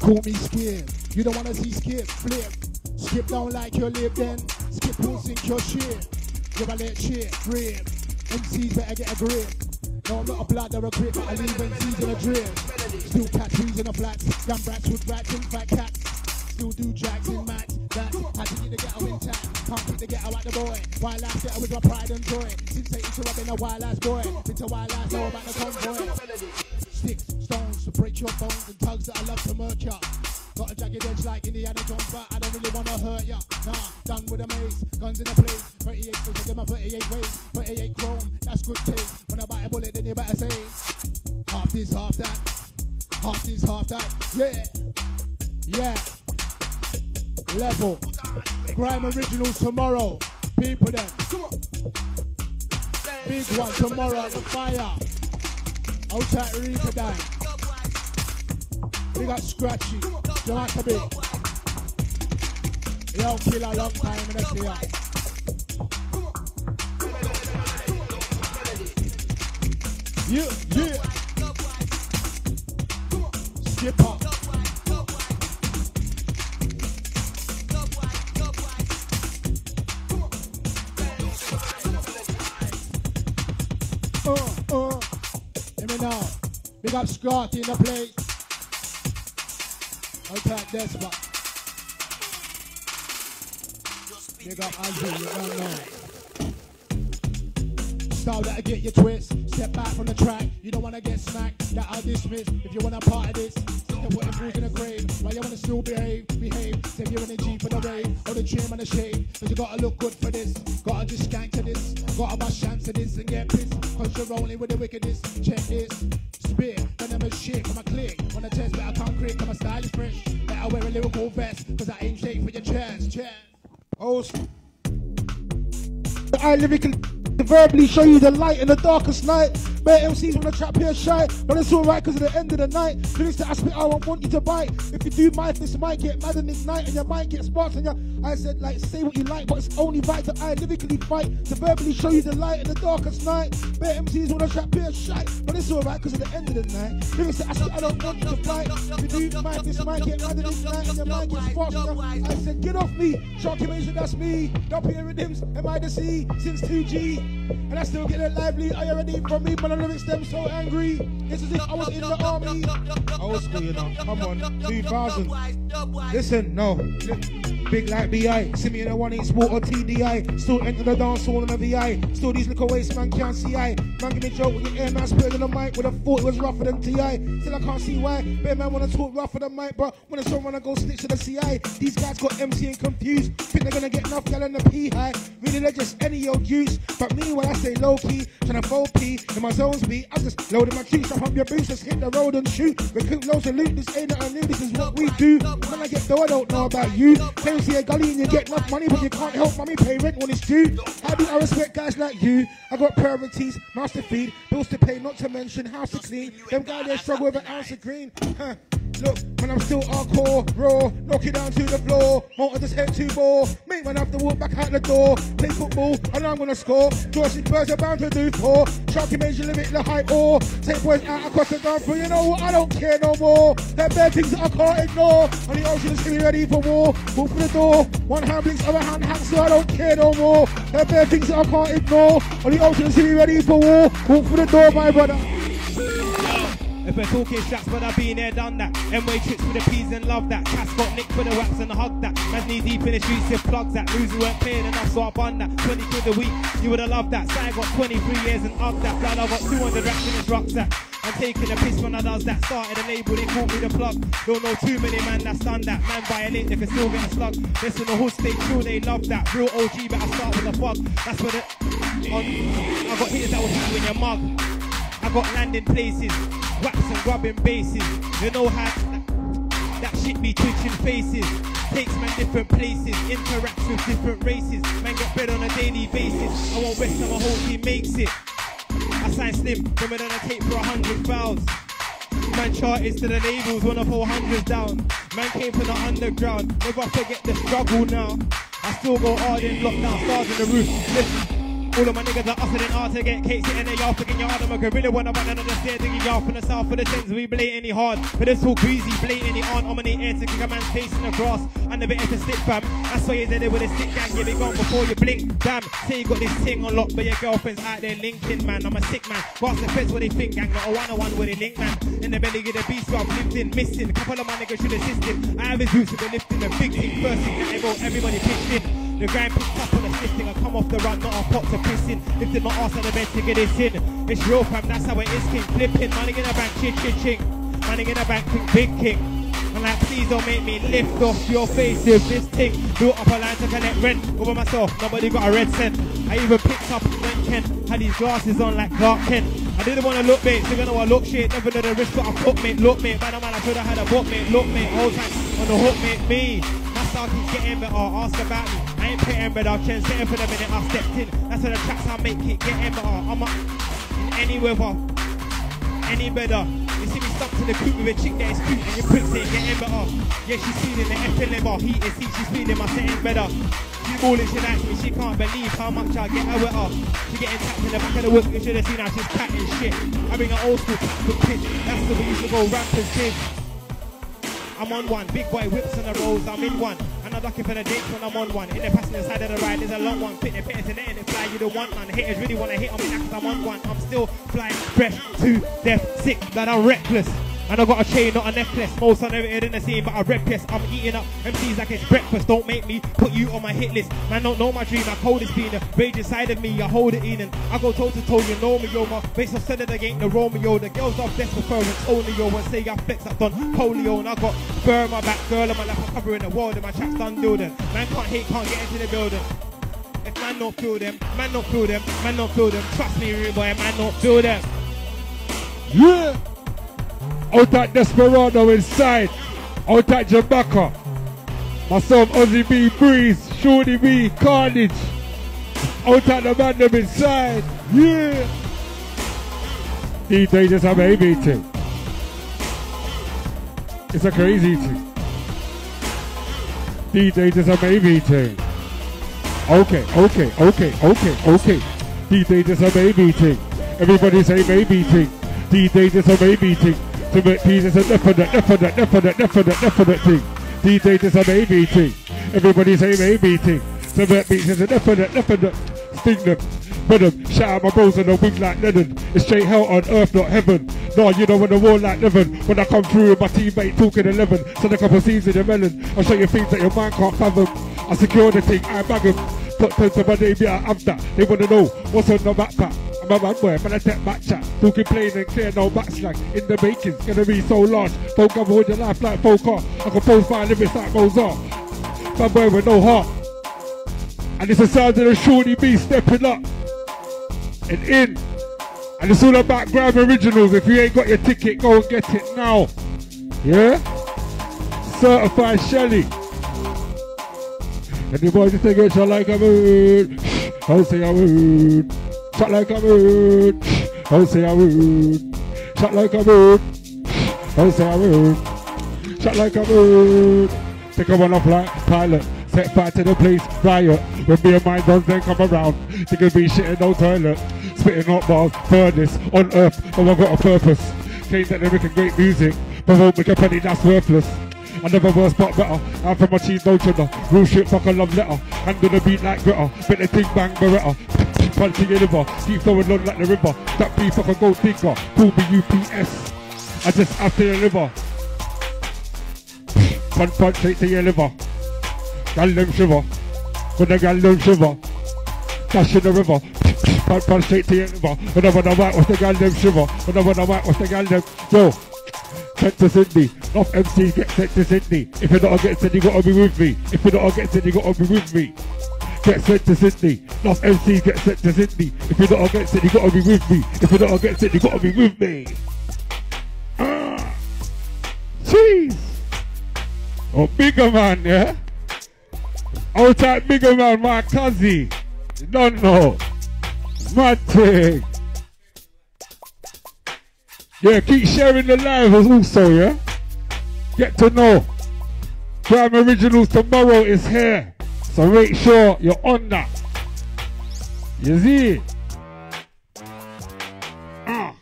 Call me skip. You don't wanna see skip, flip. Skip down like your lip then. Skip will sink your shit. You're a let shit, grip. MCs better get a grip. No, I'm not a blood or a grip, but I leave MCs in a drip. Still catch trees in the flats. Young brats with rats and fat cats. Still do jacks in mats. That's how to get the ghetto intact. Can't keep the ghetto out the boy. Wild ass ghetto with my pride and joy. Since 82 I've been a wild ass boy. Been to wild ass, know about the convoy. Sticks, stones to break your bones and tugs that I love to murk ya. Got a jagged edge like Indiana Jones, but I don't really wanna hurt ya. Nah, done with the maze, guns in the place. 38 so give my 38 ways. 38 chrome, that's good taste. When I buy a bullet, then you better say half this, half that. Half this, half that. Yeah, yeah. Level. Grime originals tomorrow. People them. Big one tomorrow. The fire. Outside Rika Dan. Big up Scratchy. Jamakabi. Yo, kill a long time in the here. Yeah, yeah. Skip up. Uh, uh. Hear me now. Big up Scott in the place. Attack Despot. Big up Azul, you don't know. Style that'll get you twist. Step back from the track. You don't wanna get smacked. That I'll dismiss. If you wanna part of this, think of putting fools in the grave. Why you wanna still behave? Behave. Save your energy for the rave. Or the trim and the shade. Cause you gotta look good for this. Gotta just skank to this. Gotta bust chance to this and get pissed. Cause you're rolling with the wickedness. Check this. Spit. Venomous shit. I'm a click. On the test, better come quick. I'm a stylish fresh. Better wear a lyrical vest. Cause I aim straight for your chest. Chest. Oh, s- I lyrically verbally show you the light in the darkest night. Bare MCs wanna trap here shy, but it's alright cause at the end of the night, lyrics that I spit, I won't want you to bite. If you do my this might get mad and ignite, and your mind get sparked, and your I said like say what you like, but it's only right that I lyrically fight to verbally show you the light in the darkest night. Bare MCs wanna trap here shy, but it's alright cause at the end of the night, lyrics that I spit, I don't want you to fight. If you do my this might get mad and ignite, and your mind get sparked, and I said get off me, Sharky Mason, that's me. Up here rhythms, am I the C since 2G? And I still get it lively. Are you ready for me? But the lyrics them so angry. It's as if I was in the army. Old school, you know. Come on, 2000. Listen, no. Big like BI, see me in a 1 8 water TDI. Still enter the dance hall in a VI. Still these little waste man can't see I. Man give me joke with the air man on the mic with a thought it was rougher than TI. Still I can't see why. Bear man wanna talk rougher than mic, but when it's on wanna go snitch to the CI. These guys got MC and confused. Think they're gonna get enough gal in the P high. Really they're just any old use. But me when I stay low key, trying to fold P in my zones beat. I'm just loading my keys up on your boots, just hit the road and shoot. Recruit loads of loot, this ain't nothing new, this is what we do. When I get though, I don't know about you. See a gully and you get enough money, but you can't help mommy pay rent when it's due. How do I respect guys like you? I got priorities, to feed, bills to pay, not to mention house to clean. Them guys they struggle with an ounce of green. Huh. Look, man, I'm still hardcore, raw, knock it down to the floor. Motor just hit two more. Make man have to walk back out the door. Play football, and I'm gonna score. George Spurs are bound to do four. Sharky major limit the height or take boys out across the ground. But you know what? I don't care no more. They're bad things that I can't ignore. And the ocean is me ready for war. Walk the door. One hand blinks, other hand hangs, so I don't care no more. They're bad things that I can't ignore. On the ocean is me ready for war. Walk the door, my brother. If we're talking shots, but I've been there, done that. M-way trips with the peas and love that. Cass got nicked for the wax and the hug that. Man's knee deep in the streets with plugs that. Losers weren't paying enough, so I bun that. 20 quid a week, you would've loved that. Sai got 23 years and up that. Blood, I got 200 racks in his rucksack. I'm taking a piss when I does that. Started a label, they called me the plug. Don't know too many man that's done that. Man violate, they can still get a slug. Listen, the hood stay true, they love that. Real OG, but I start with a bug. That's what it. On, I got hitters that will hit you in your mug. I got landing places, wax and rubbing bases. You know how that, shit be twitching faces. Takes man different places, interacts with different races. Man get bread on a daily basis. I won't rest till my whole team makes it. I sign slim, remember than I tape for a hundred fouls. Man charted to the labels when I pull hundreds down. Man came from the underground, never forget the struggle now. I still go hard in lockdown, stars in the roof. Listen. All of my niggas are hustling hard to get cakes sitting there, y'all thinking yard. I'm a gorilla when I'm running on the stairs, digging y'all from the south for the tens. We blatantly hard, but it's all greasy, blatantly on. I'm on the air to kick a man's face in the grass. I never enter stick fam. That's why you're there with a stick gang, yeah, be gone before you blink. Damn, say you got this thing on lock, but your girlfriend's out there linking, man. I'm a sick man. What's the feds what they think, gang? Not a one on one with a link, man. In the belly of the beast, where I've lived in, missing. Couple of my niggas should assist him. I have his roots, been lifting the big thing. First thing everybody pitched in. The grind picked up on the sifting. I come off the run, not a pot to pissing. Lifted my ass on the bed to get this in. It's real, fam, that's how it is, king. Flipping, money in the bank, ching, ching, ching. Money in the bank, king, big king. I'm like, please don't make me lift off your face with this thing. Built up a line to connect rent over myself. Nobody got a red cent. I even picked up Ken had his glasses on like Clark Kent. I didn't want to look, mate. Know I look shit. Never know the risk, but I put, mate. Look, mate. Man, man, I should have had a book, mate. Look, mate. Whole time on the hook, mate. Me. My style keeps getting better. Ask about me. I ain't paying better. I've changed setting for the minute I stepped in. That's how the tracks I make it getting better. I'm up in any weather, any better. You see me stuck to the coop with a chick that is cute and your pricks ain't getting better. Yeah, she's feeling the FLM. Heat is heat, she's feeling my setting better. She likes me, she can't believe how much I get her with her. She getting tapped in the back of the whip, you should have seen how she's patting shit. I bring an old school with pitch, that's the way used to go rampant kids. I'm on one, big boy whips on the roads, I'm in one. And I'm looking for the dates when I'm on one. In the passenger side of the ride, there's a long one. Fit the pits and letting it fly, you don't want none. Haters really wanna hit on me now cause I'm on one. I'm still flying, fresh to death, sick, that I'm reckless. And I got a chain, not a necklace. Most on everything in the scene, but I rep piss. I'm eating up MCs like it's breakfast. Don't make me put you on my hit list. Man, don't know my dream. My coldest being the rage inside of me. I hold it in and I go toe to toe. You know me, yo. My base of they ain't the Romeo. The girls off desk for it's only yo. And say I flex, I've done polio. And I got fur on my back, girl on my lap. I'm covering the world and my tracks done building. Man can't hate, can't get into the building. If man don't feel them, man don't feel them, man don't feel them. Trust me, real boy, man don't feel them. Yeah. Out at Desperado inside. Out at Jamaica. Myself, Ozzie B, Breeze, Shorty B, Karnage. Out at the man inside. Yeah. DJ just a baby thing. It's a crazy thing. DJ just a baby thing. Okay, okay, okay, okay, okay. DJ just a baby thing. Everybody say baby thing. DJ just a baby thing. Make peace is a definite, definite, definite, definite, definite thing. DJ just a baby thing. Everybody say baby thing. Make peace is a definite, definite. Sting them. Venom, shout out my bros on the wing like Lennon. It's straight hell on earth, not heaven. No, you know when the war like Nevin. When I come through with my teammate talking 11. Send a couple seeds in the melon. I'll show you things that your mind can't fathom. I secure the thing, I bag 'em. Put pen to my name, yeah, I'm that. They wanna know what's on the backpack. A man boy, man, I take back chat. Talking plain and clear, no backslash. In the making's gonna be so large. Don't cover with your life like folk are. I can compose my lyrics like Mozart. Man boy with no heart. And it's the sound of the shorty B stepping up and in. And it's all about Grime Originals. If you ain't got your ticket, go and get it now. Yeah? Certified Shelly. And the boys just take it shot like a moon. I'll say I would. Shot like a moon. I'll say a would. Shot like a moon. I'll say a would. Shot like a bird. Take a one off like pilot. Set fire to the place, riot. When me and my dons then come around, they can be shit in no toilet. Spitting hot bars, furnace, on earth, but I got a purpose. Change that lyric and great music, but won't make a penny that's worthless. I never worse but better. I'm from my cheese, no cheddar. Real shit, fuck a love letter. Handle the beat like glitter. Bet the thing bang beretta. Punch in your liver. Keep throwing on like the river. That beef fuck a gold digger. Call me UPS. I just have to deliver. Punch, punch straight to your liver. Gal them shiver. When the gal them shiver. Dash in the river. Punch, punch straight to your liver. When I wanna whack, what's the gal them shiver. When I wanna whack, what's the gal them. Yo. Sent to Sydney. Enough MCs get sent to Sydney. If you're not against it, you gotta be with me. If you're not against it, you gotta be with me. Get sent to Sydney. Enough MCs get sent to Sydney. If you're not against it, you gotta be with me. If you're not against it, you gotta be with me. Ah. Jeez. Oh, bigger man, yeah? Out that bigger man, my cousin. You don't know. Mad thing. Yeah, keep sharing the live also, yeah? Get to know. Grime Originals tomorrow is here. So make sure you're on that. You see? Ah.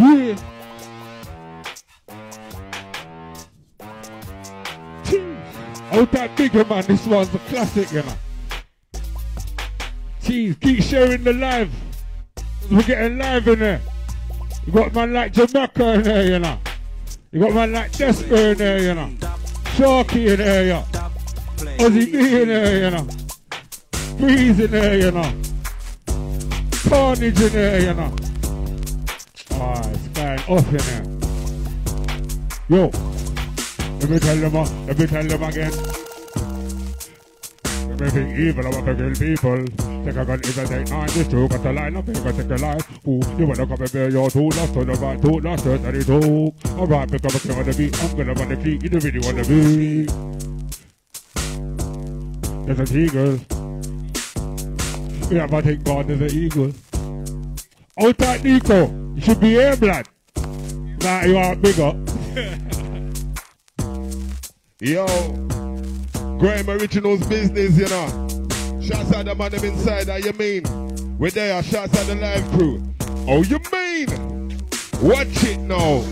Yeah. Out that bigger man, this one's a classic, you know. Jeez, keep sharing the live. We're getting live in there. You got man like Jamaica in there, you know. You got man like Desper in there, you know. Sharky in there, yeah. Ozzie B in there, you know. Freeze in there, you know. Karnage in there, you know. Ah, it's going off in there. Yo, let me tell them, uh, let me tell them again. Everything evil, I want to kill people. Take a gun, even take nine, this two, got the line up, paper, take the line. Ooh, you wanna come and bear your two, to the right, two, lost to the two. Alright, pick up a king on the beat, I'm gonna run the key, you don't really wanna be. There's a eagle. Yeah, but thank God there's an eagle. Out that Nico, you should be here, blood. Nah, you are bigger. Yo, Grime Originals business, you know. Shots out the man them inside, how you mean? We're there, shots out the live crew. Oh, you mean? Watch it now.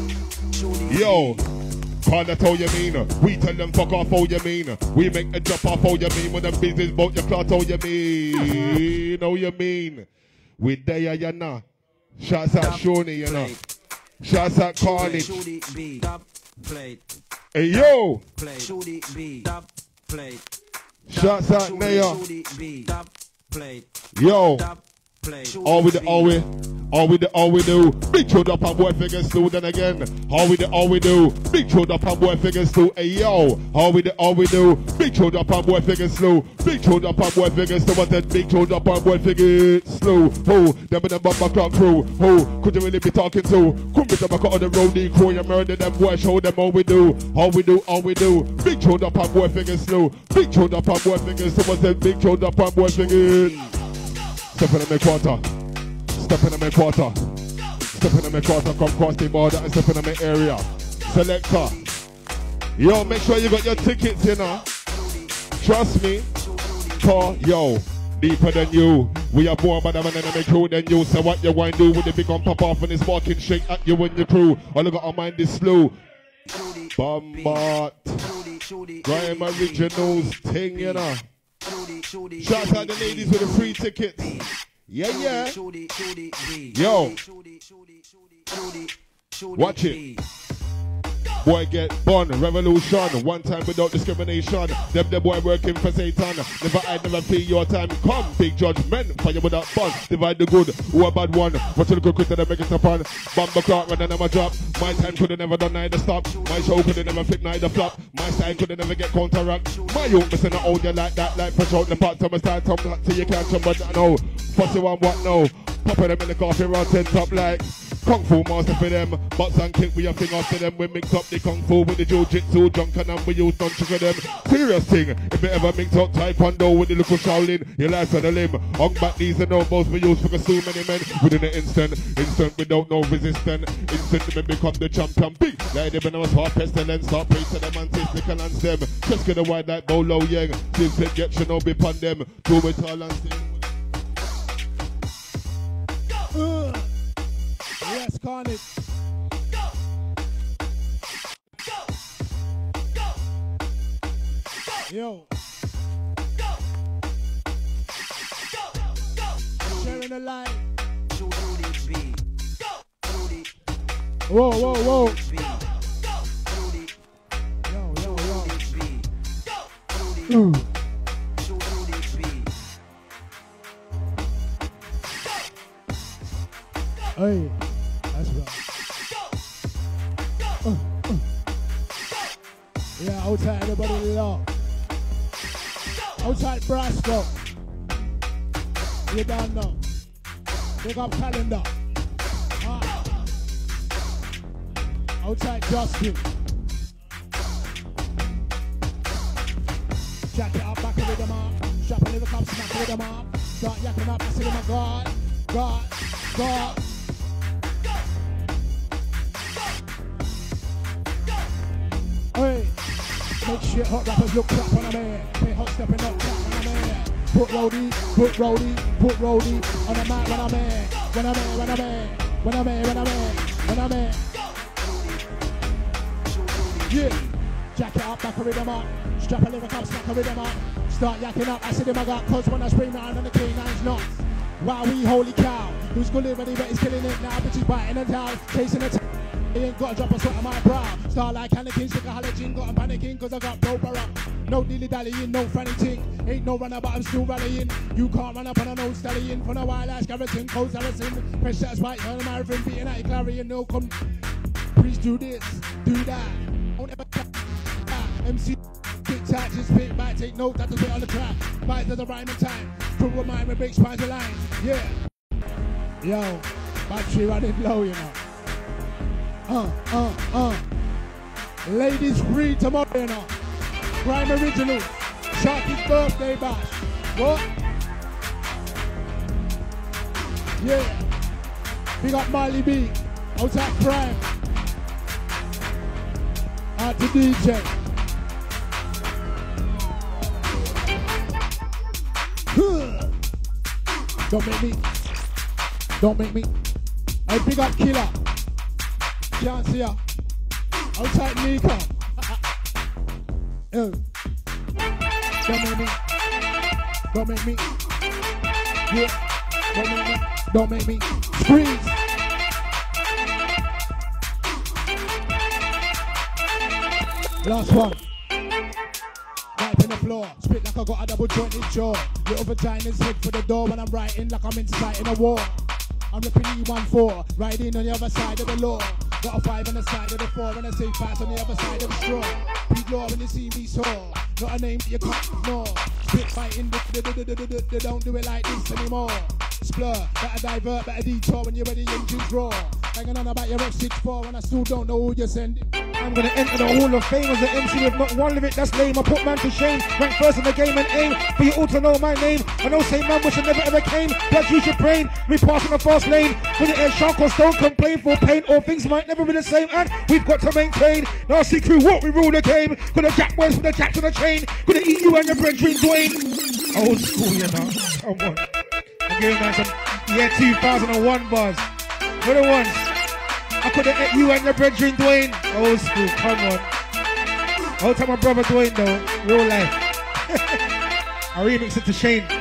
Yo, Call that how you mean? We tell them fuck off how you mean? We make a drop off how you mean? When them business bout your cloth how you mean? How you mean? We there, you know. Shots out Shoney, you know. Shots out Karnage. Stop, played, Hey, yo. played. Stop, played. Shots out Naya. Stop, played. Yo. All we do, all we, all we do, all we do. Big shoulder up and boy figures too. Then again, all we do, all we do. Big shoulder up and boy figures too. Hey yo, all we do, all we do. Big shoulder up and boy figures slow. Big shoulder up and boy figures slow. What that big shoulder up and boy figures slow. Oh, them and them bumper clock crew. Oh, could you really be talking to? Come with them back on the roadie crew. You murder them boy. Show them all we do. All we do, all we do. Big shoulder up and boy figures slow. Big shoulder up and boy figures. So what's that big shoulder up and boy figures? Step in the quarter. Step in the quarter. Step in the quarter. Come cross the border and step in the area. Selector. Yo, make sure you got your tickets, you know. Trust me. Call, yo. Deeper than you. We are more by the man and make crew than you. So what you want to do with the big gun pop off and it's walking straight at you and your crew. All I got on mind is slow. Bombard. Grime Originals thing, you know. Shout out the ladies with the free tickets. Yeah, yeah. Yo. Watch it. Boy get born, revolution. One time without discrimination. Them the boy working for Satan. Never I never pay your time. Come, big judgment. for Fire without fun. Divide the good. Who a bad one? Watch the good quick and make it upon. Bumper clock when I never drop. My time could have never done neither stop. My show could have never fit neither flop. My style could have never get counteract. My yoke missing out old you like that. Like push out the part. Tell me start top till you can't jump but no. Fussy one what no. Pop them in the coffee round ten top like. Kung Fu master for them. Butts and kick, we a thing after them. We mix up the Kung Fu with the Jiu-Jitsu, junk and we use none for them. Serious thing, if you ever mix up Taekwondo with the little Shaolin, your life on the limb. On back knees and elbows we use for so many men. Within an instant, instant without no resistance. Instant we become the champion. Big, like when I was hard pestilence. Start pray to them and and lance them. Just get a wide like Bolo Yeung. Still say, get Shinobi upon them. Do it all and sing. Yes, Karnage. Go. Go. Go. Go. Yo. Go. Go. Go. Sharing the light. Whoa, whoa, whoa. Yo, yo, yo. Ooh. Hey, Yeah, outside everybody love. Outside Brasco. You don't know. Pick up calendar. Ah. Outside Justin. Jack it up, back with them up. Strap a little cup, smack with them up. Start yakking up, I see them, God, God, God. Hey, make shit hot rappers look crap on a man. They hot stepping up crap on a man. Put roadie, put roadie, put roadie on a man when I'm man. When I'm man, when I'm man, when I'm man, when I'm man, when I'm man. Yeah, jack it up, back a rhythm up. Strap a lyric up, smack a rhythm up. Start yakking up, I see them I got cause when I spring round on the K9's nuts. Wow, we holy cow. Who's good already, but he's killing it now. Bitches biting it down, chasing it. He ain't got a drop of sweat on my brow. Star like Anakin, stick a halogen, got a panicking cause I got no barra. No dilly dallying, no funny thing. Ain't no runner, but I'm still rallying. You can't run up on an old stallion for a while, ask Garrison, Coast Harrison. Press that's white, on my marathon, beating at a Clarion, no come. Please do this, do that. Don't ever that. MC, tic tac, just spit back, take note, that's the bit on the track. To the rhyme and time. To remind me, break spines the line. Yeah. Yo, battery running low, you know. Uh, uh. Ladies free tomorrow, you know. Grime original. Sharky's birthday bash. What? Yeah. Big up Marley B. Outside Prime. Out to DJ. Don't make me. Don't make me. I big up Killer. Can't see ya. Outside Nika. Yo. Don't make me. Don't make me. Yeah. Don't make me. Don't make me. Squeeze. Last one. Wipe in the floor. Spit like I got a double jointed jaw. Little vagina's head for the door when I'm writing like I'm inciting a war. I'm ripping E14, riding on the other side of the law. Got a five on the side of the four, and I say fast on the other side of the straw. Beat law when you see me soar. Not a name that you can't ignore. Spit fighting, they don't do it like this anymore. Splur, better divert, better detour when you're ready, engines roar. Hanging on about your F64, and I still don't know who you're sending. I'm gonna enter the Hall of Fame as an MC with not one lyric that's lame. I put man to shame, rank first in the game and aim for you all to know my name. I know say man wish I never ever came. Plus you should brain, we pass the fast lane. When the air shark or stone complain for pain, all things might never be the same. And we've got to maintain. Now see crew what we rule the game. Gonna jack boys from the jack to the chain. Gonna eat you and your brethren, Dwayne. Old school, you know. Come on. I'm giving man some year 2001 bars. For the ones. I could have ate you and your brethren, Dwayne. Old school, come on. I'll tell my brother Dwayne though, real life. I remix it to Shane.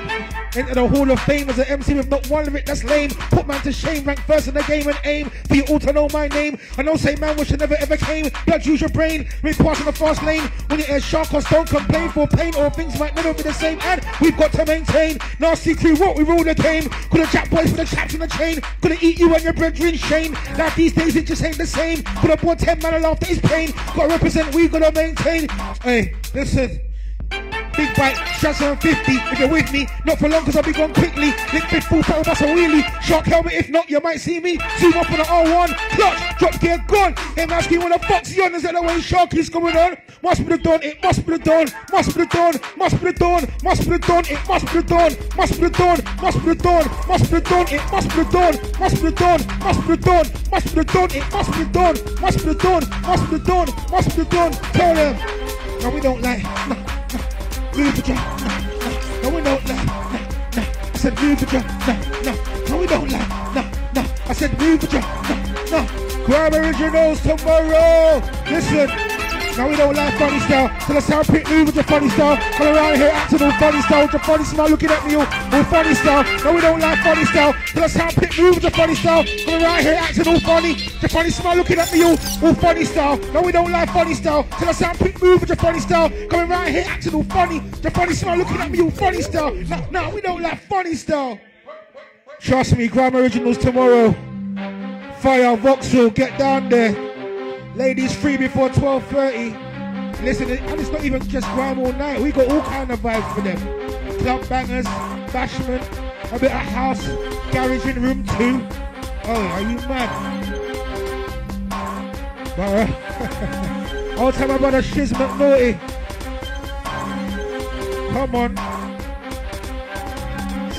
Enter the Hall of Fame as an MC with not one lyric that's lame. Put man to shame, rank first in the game and aim for you all to know my name. I know say man wish I never ever came. Blood use your brain, we on the fast lane. When you air shark or stone complain for pain, or things might never be the same. And we've got to maintain. Nasty crew, what we rule the game. Could have jack boys for the chaps in the chain. Could have eat you and your brethren shame. Like these days it just ain't the same. Could have bought 10 man and laughed at his pain. Gotta represent, we gotta maintain. Hey, listen. Big bike, shot 750. If you're with me, not for long because I'll be gone quickly. Link big full pedal, bust a wheelie. Shark helmet, if not, you might see me. Zoom up on the R1, clutch, drop gear, gone. Him asking when the fox on, is that the way Shark is coming on? Must be the dawn, it must be the dawn, must be the dawn, must be the dawn, must be the dawn, it must be the dawn, must be the dawn, must be the dawn, must be the dawn, it must be the dawn, must be the dawn, must be the dawn, must be the dawn, it must be the dawn, must be the dawn, must be the dawn, must be the dawn. Tell them, no we don't like, nah, no we don't nah. I said the nah, no we don't like, nah. I said drum, nah, nah. Grime originals tomorrow. Listen. Now we don't like funny style. So the sound pit move with your funny style. Come around here acting all funny style with your funny smile looking at me all, all funny style. No, we don't like funny style. So the sound pit move with your funny style. Come around here acting all funny. Your funny smile looking at me all, all funny style. No, we don't like funny style. So the sound pit move with your funny style. Coming around here acting all funny. Your funny smile looking at me all funny style. No, no, we don't like funny style. Trust me, Grime Originals tomorrow. Fire Vauxhall, get down there. Ladies free before 12.30. Listen, and it's not even just grime all night. We got all kind of vibes for them. Club bangers, bashment, a bit of house, garage in room two. Oh, are you mad? But, uh, I'll tell my brother Shiz McNaughty. Come on.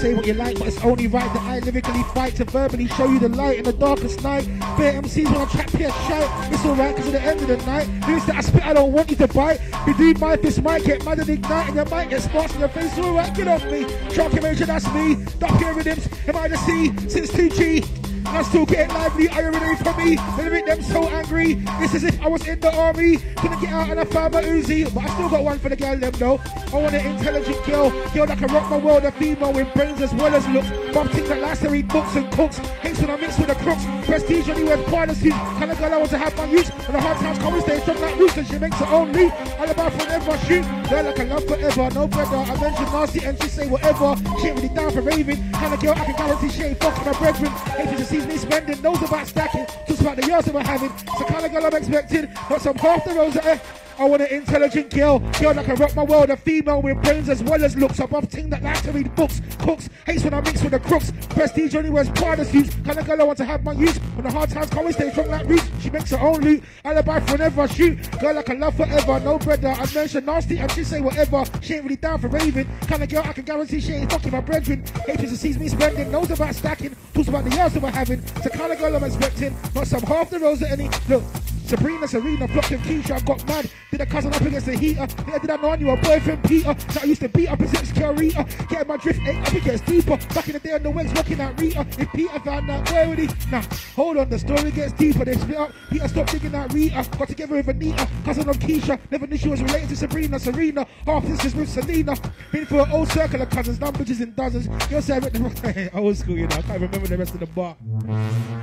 Say what you like, but it's only right that I lyrically fight to verbally show you the light in the darkest night. Bear MCs when I trap here shout. It's alright, cause at the end of the night, lyrics that I spit, I don't want you to bite. You do my fist might get mad and ignite, and you might get sparks in your face. Alright, get off me. Sharky Major, that's me. Dark here rhythms, am I the C since 2G? And I'm still getting lively, irony from me. They make them so angry. This is if I was in the army. Couldn't get out and I found my Uzi. But I still got one for the girl, them though. I want an intelligent girl. Girl that can rock my world. A female with brains as well as looks. Mom things that likes to read books and cooks. Hates when I mix with the crooks. Prestige only partner suits. Kind of girl I want to have my use. When the hard times come, we stay strong like roots. And she makes her own loot. Alibi forever, shoot. Girl like I love forever. No brother. I mention nasty and she say whatever. She ain't really down for raving. Kind of girl I can guarantee she ain't fucking my brethren. Haters to see me spending. Knows about stacking. Talks about the years that we're having. So kind of girl I'm expecting. Not some half the rose. Eh? I want an intelligent girl, girl that can rock my world, a female with brains as well as looks. Above ting that likes to read books, cooks, hates when I mix with the crooks. Prestige only wears Prada suits. Kind of girl I want to have my use. When the hard times come, we stay strong like roots. She makes her own loot. Alibi for whenever I shoot. Girl I can love forever, no brother. I mention nasty and she say whatever. She ain't really down for raving. Kind of girl I can guarantee she ain't fucking my brethren. Haters that sees me spending, knows about stacking, talks about the years that we're having. It's the kind of girl I'm expecting. Not some half the rose at any. Look. Sabrina, Serena, blocked and Keisha, got mad. Did a cousin up against the heater. Yeah, did I know I knew a boyfriend Peter? That I used to beat up his ex Carita. Getting my drift eight up, it gets deeper. Back in the day on the wings, looking at Rita. If Peter found out, where would he? Nah, hold on, the story gets deeper. They split up. Peter stopped digging at Rita. Got together with Anita, cousin of Keisha. Never knew she was related to Sabrina, Serena. Half sisters with Selena. Been through an old circle of cousins, numbers in dozens. You'll say I read the old school, you know. I can't remember the rest of the bar.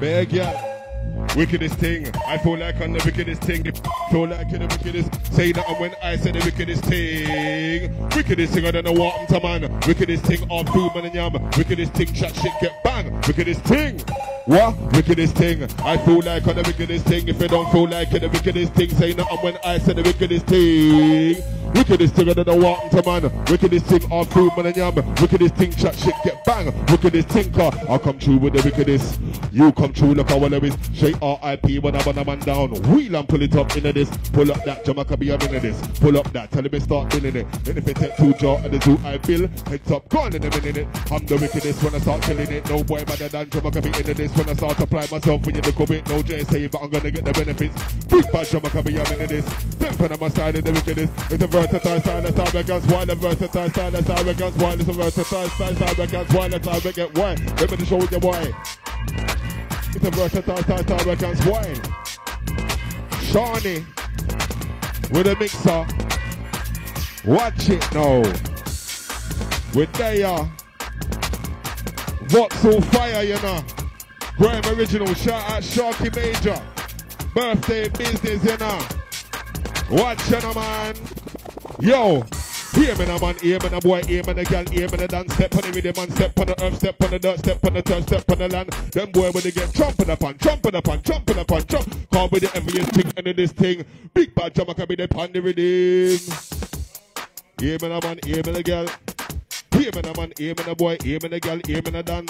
Big yeah. Wickedest thing. I feel like I'm the wickedest thing. Feel like you're the wickedest. Say that when I say the wickedest thing. Wickedest thing, I don't know what I'm to man. Wickedest thing, all food, man, and yam. Wickedest thing, chat shit, get bang. Wickedest thing. What? Wickedest thing. I feel like I'm the wickedest thing. If you don't feel like you're the wickedest thing, say nothing when I say the wickedest thing. Wickedest thing, what I'm to man. Wickedest thing, all food, man, and yam. Wickedest thing, chat shit, get bang. Wickedest thinker. I'll come true with the wickedest. You come true, look how well it is. Straight RIP when I run a man down. Wheel and pull it up into this. Pull up that, Jamakabi a minute this. Pull up that, tell him to start billing it. Then if it take two jaw and the do I bill, heads up, gone in a minute. I'm the wickedest when I start killing it. No boy better than Jamakabi into this. When I start apply myself when you look a bit, no J say, but I'm gonna get the benefits. Big bad Jamakabi a minute this. Temper on my side of the wickedest. It's a versatile how it goes. Why the versatile how it goes. Why it's a versatile goes. Why that's how it get why. Let me show you why. It's a versatile how it goes. Why? Shawnee with a mixer. Watch it now. With there. Vauxhall Fire, you know. Grime Original, shout out Sharky Major. Birthday business, you know. Watch you know, man. Yo. Hear me now, man, hear me now, boy, hear me now, girl, hear me now, dance, step on the rhythm, man, step on the earth, step on the dirt, step on the turf, step on the land. Them boy when they get trumping up and trumping up and trumping up and trump. Can't be the heaviest thing into this thing. Big bad drummer can be the pan the rhythm. Me, the man, hear me, the girl. Hear me, the man, hear me, the boy, hear me, the girl, hear me, the done.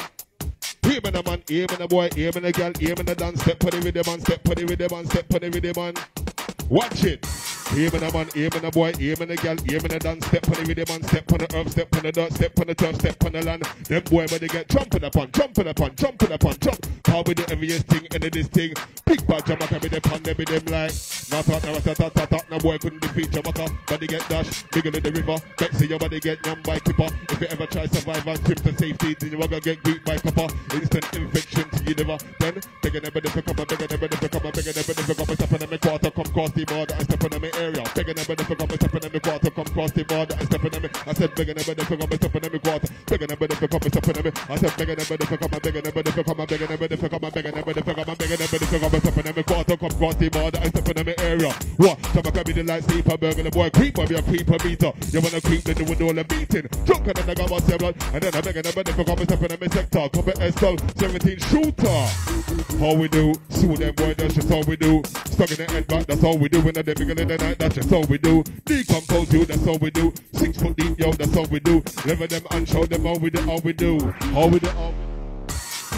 Hear me, the man, hear me, the boy, hear me, the girl, hear me, the dance. Step on the rhythm, man, step on the rhythm, man, step on the rhythm, man. Watch it. Hear me, the man, hear me, the boy, hear me, the girl, hear me, the dance. Step on the rhythm, man, step on the earth, step on the dirt, step on the turf, step on the land. Them boy, when they get jumping upon, jumping upon, jumping upon, jump. How we the heaviest thing into this thing. Big bad Jamakabi them pan, they be them like. Not talk, no, talk, talk, talk, talk, no boy couldn't defeat Jamaica. Body get dashed, bigger than the river. Bet see your body get numb by kipper. If you ever try survive and trip to safety, then you are gonna get beat by copper. Instant infection to your liver. Then, bigger never the pick up, bigger never the pick up, bigger never the pick up. Step in the quarter, come cross the border, I step in the area. Bigger never the pick up, step in the quarter, come cross the border, I step in the I said, bigger never the pick up, step in the quarter. Bigger never the pick up, step in the I said, bigger never the pick up, bigger never the pick up, bigger never the pick up, bigger never the pick up, bigger never the pick up, step in the quarter, come cross the border, I step in the area. What? Jamakabi the light sleeper, the boy creeper, be a creeper meter. You wanna creep, then you would all the beating. Drunk and then I got my blood, and then I beg and I beg for come step in the sector. Come at SL 17 shooter. How we do? Sue them boy, that's just how we do. Stuck in the head back, that's how we do. When at the beginning of the night, that's just how we do. Decompose you, that's how we do. Six foot deep, yo, that's how we do. Level them and show them how we do, how we do. How we do, how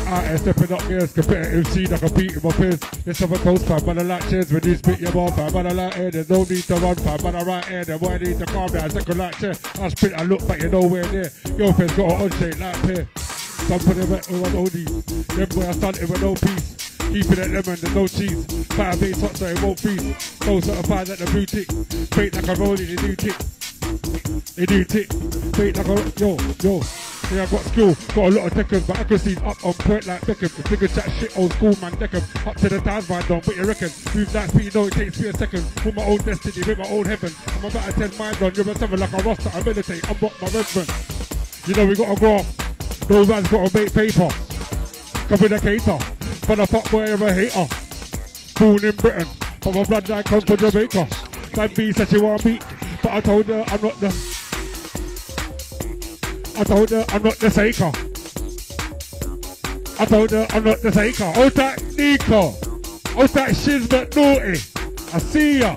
I ain't stepping up here, competitive seed, I beat him up his. Let's have a fam, but I like chairs when you spit your mouth, fam, but I like air, there's no need to run, fam, but I right here, the boy need to calm down, second like chair. I spit, I look, but you're nowhere near. Your friend's got an on shake like pear. Some for them with one only. Them boy I stunted with no peace. Keeping it at lemon, there's no cheese. Fire base hot so it won't freeze. No certified at the boutique. Bait like a rolling, they do tick. They do tick. Bait like a yo, yo. Yeah, I got skill, got a lot of techers, but accuracy's up on point like Beckham. The figure chat shit, old school man, Deckham. Up to the times, man, don't, but you reckon. Move that speed, know it takes me a second. For my own destiny, with my own heaven. I'm about to 10 mind on, you're a seven like a roster, I meditate, unblock my reverend. You know we got to graph. Those man's got to make paper. Come with a cater. For the fuck boy of a hater. Born in Britain. But my bloodline comes from Jamaica. Man B said she want beat. But I told her I'm not the I told her I'm not the saker. I told her I'm not the saker. Oh that Nico. Oh that shiz but naughty. I see ya.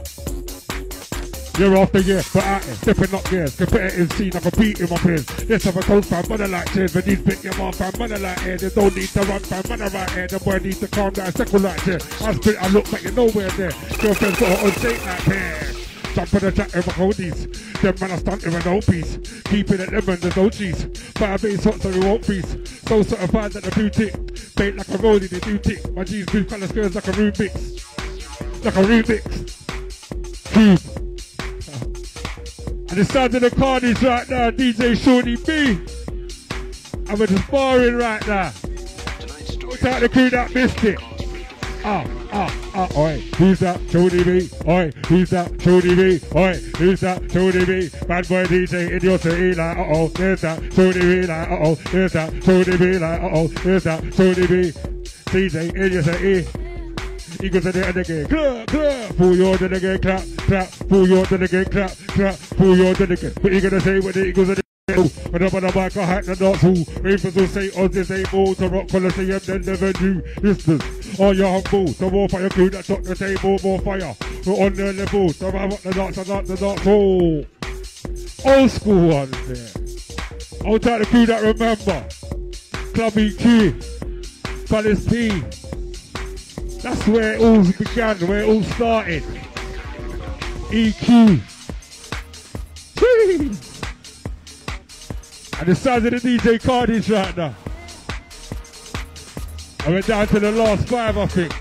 Year after year, but out here, stepping up gears, competitive scene, I compete with my peers. Let's have a toast, fam, I like cheers, when these bit your mouth, fam, I like air, there's no need to run, fam, I right here, the boy needs to calm down, second like chair. I spit, I look, but you're nowhere there. Girlfriend's got her on shake like hair. Jump on the with my codies. Them man are stunting with no peace. Keeping it lemon, there's no cheese. Fire base hot so we won't freeze. So certified that the tick. Bait like a rollie, they do tick. My jeans blue colour skirts like a Rubik's. Like a Rubik's. Cube. And the sound of the Karnage right now, DJ Shorty B. I'm with the sparring right now. Look out the crew that missed it. Ah, ah, ah, oi, who's that? Shorty B. Oi, who's that? Shorty B. Oi, who's that? Shorty B. Bad boy DJ in your city like, uh oh, there's that. Shorty B like, uh oh, there's that. Shorty B like, uh oh, there's that. Shorty B. DJ in your city. Eagles in the end again. Clap, clap. Pull your head again. Clap, clap. Pull your head again. Clap, clap. Pull your head again. What you gonna say when the Eagles the when up on the back, I hack the dance fool. Ravens will say, oh, this ain't all to rock Colosseum, then never do. Listeners, are you humble? The war fire crew that took the table, more fire. We're on their level. So I want the dance, I got the dance hall. Old school ones there. I'll tell the crew that remember. Clubby Q. Palace P. That's where it all began, where it all started. EQ. And the sound of the DJ Cardi's right now. I went down to the last five, I think.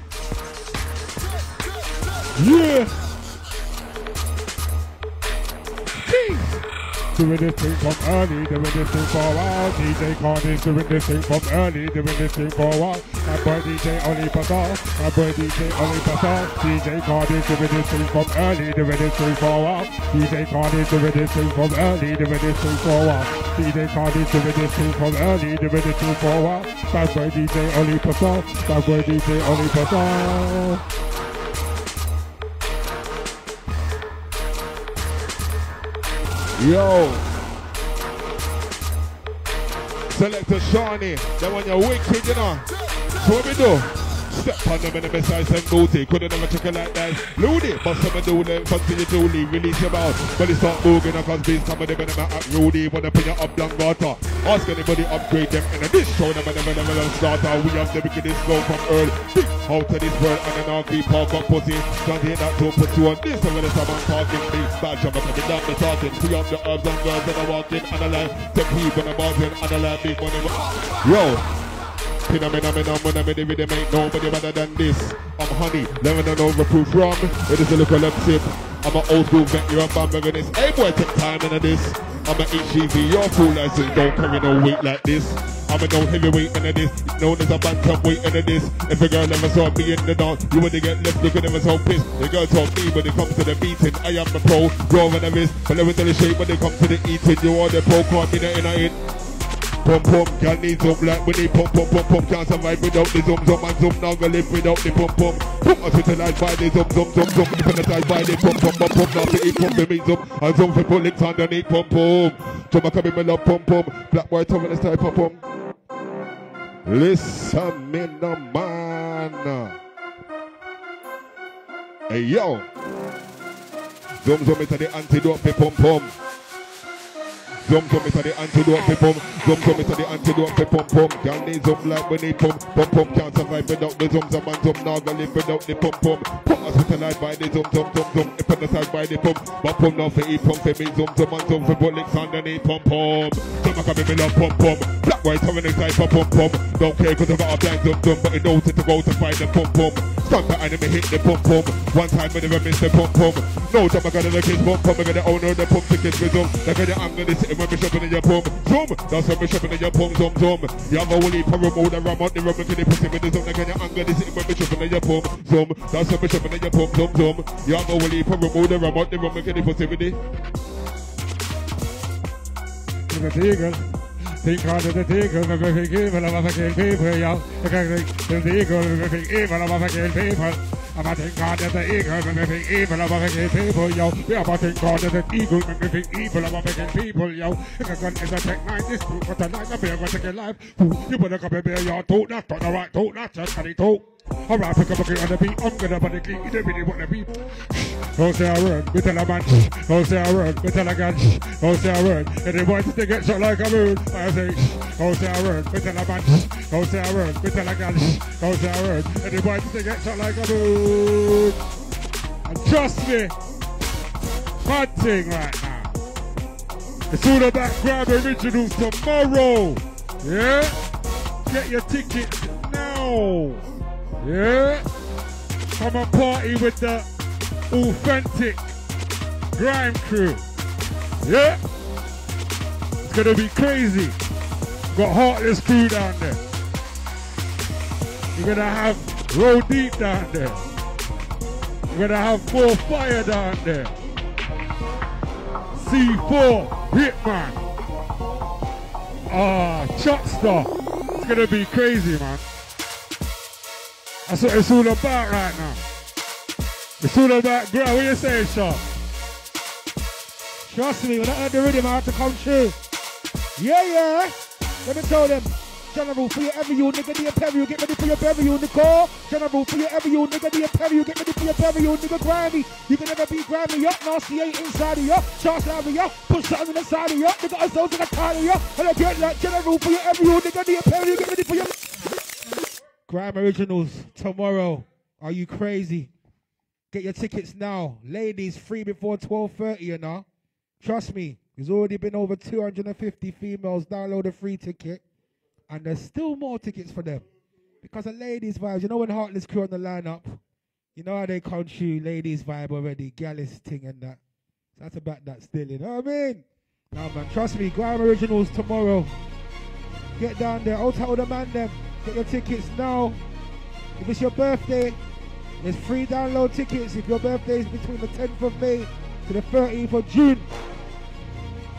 Yeah. Doing this thing from early, doing this thing for a while. DJ Cardi's doing this thing from early, doing this thing for a while. My boy DJ Oli Bazaar, my boy DJ Oli Bazaar. DJ Cardi's doing this thing from early, doing this thing for a while. DJ Cardi's doing this thing from early, doing this thing for a while. DJ Cardi's doing this thing from early, doing this thing for a while. Bad boy DJ Oli Bazaar, bad boy DJ Oli Bazaar. Yo. Selector Shawnee. That one you're wicked, you know. So what we do? Step on them in the missile, send booty. Couldn't never check it like that. Loody, bust them and do them, continue to leave, release your mouth. But it's not moving, cause beats some of them in them act rudy. Wanna put you up down water. Ask anybody upgrade them in a this show, them and them and them and them starter. We have the wickedest flow from Earl. Big out of this world, and then I'll park up pussy. Can't hear that to put you on this, and when it's someone talking, big bad jump, I'm coming down talking. Free up the herbs and girls that are walking, and I like the people and the mountain, and I like big money. Yo, Phenomena, phenomena, me the rhythm ain't nobody better than this. I'm honey, lemon and overproof rum. It is a little lip. I'm an old school vet, you're a in this. Hey boy, take time into this. I'm an HGV, your fool license, don't carry no weight like this. I'm a no heavyweight into this, known as a bantam weight into this. If a girl never saw me in the dance, you would get left looking ever so pissed. The girl told me when it comes to the beating, I am the pro, raw in the wrist. But never to the shape when it comes to the eating, you are the pro, can't be the inner in. Pump pump, girl need zoom like when they pump pump pump pump. Can't survive without the zoom zoom and zoom. Now go live without the pump pump. Pump hospitalized by the zoom zoom zoom zoom. Hypnotized by the pump pump pump pump. Now to eat pump me zoom. And zoom for bullets underneath pump pump. So my come me love pump pump. Black boy tongue in the style pump pump. Listen me no man. Hey yo. Zoom zoom into the antidote for pump pump Zoom zoom into the antidote for pump. Zoom zoom into the antidote for pump pump. Girl need zoom like when they pump. Pump pump can't survive without the zoom zoom and zoom. Now go live without the pump pump. Pump hospitalized by the zoom zoom zoom zoom. Hypnotized by the pump. But pump now for eat pump for me zoom zoom and zoom for bullets underneath pump pump. Zoom I can be love pump pump. Black white coming inside for pump pump. Don't care cause I got a blind zoom zoom. But it knows it to go to find the pump pump. Stunt the enemy hit the pump pump. One time I never miss the pump pump. No time I got the kids pump pump. I got the owner the pump tickets with zoom. Like the anger the sitting when we shopping in your pump. Zoom. That's when we shopping in your pump. Zoom zoom. You have a woolly power mode and ram out the the pussy with the the anger the sitting when we shopping in your pump. Zoom. That's when we shopping in your pump. Zoom zoom. You have a woolly power mode and ram out the the pussy with the Look the eagle. Think hard of the eagle, look at the evil of a fucking people, the eagle, of a people. I'm a think hard of the eagle, look at the evil of a fucking people, yo. We are a think hard of the eagle, look at the evil of a fucking people, yo. If a gun is a tech nine, this group for tonight, the bear gonna take your life. You better come and bear your tote, not on the right tote, not just any tote. Alright, pick up a on the beat, I'm gonna put the key, you don't really want to be. Don't say a word, we tell a man. Don't say a word, we tell a gun. Don't say a word, and they want to get shot like a moon. I say, don't say a word, we tell a man. Don't say a word, we tell a gun. Don't say a word, and they want to get shot like a moon. And trust me, hot thing right now. It's all about Grime Originals tomorrow. Yeah? Get your tickets now. Yeah? Come and party with the authentic grime crew. Yeah? It's gonna be crazy. Got Heartless crew down there. You're gonna have Roll Deep down there. You're gonna have more fire down there. C4 Hitman. Ah, Chuckster. It's gonna be crazy, man. That's what it's all about right now. It's all about girl. What you saying, Sean? Trust me, when I heard the rhythm, I had to come true. Yeah, yeah. Let me tell them. General, for your ever you nigga, the imperial, get ready for your burial, Nicole. General, for your ever you nigga, the imperial, get ready for your burial, nigga, grimy. You can never be Grammy, up, nasty ain't inside of you. Charles Larry, up, put something in the side of you. Nigga, a soul to the tide of you. And I get like General, for your ever you nigga, the imperial, get ready for your. Grime Originals, tomorrow. Are you crazy? Get your tickets now. Ladies, free before 12.30, you know. Trust me, there's already been over 250 females download a free ticket. And there's still more tickets for them. Because of ladies vibes. You know when Heartless crew on the lineup? You know how they come through ladies vibe already, gallus thing and that. That's about that still, you know what I mean? Now man, trust me, Grime Originals tomorrow. Get down there. I'll tell the man them. Get your tickets now. If it's your birthday, there's free download tickets. If your birthday is between the 10th of May to the 13th of June,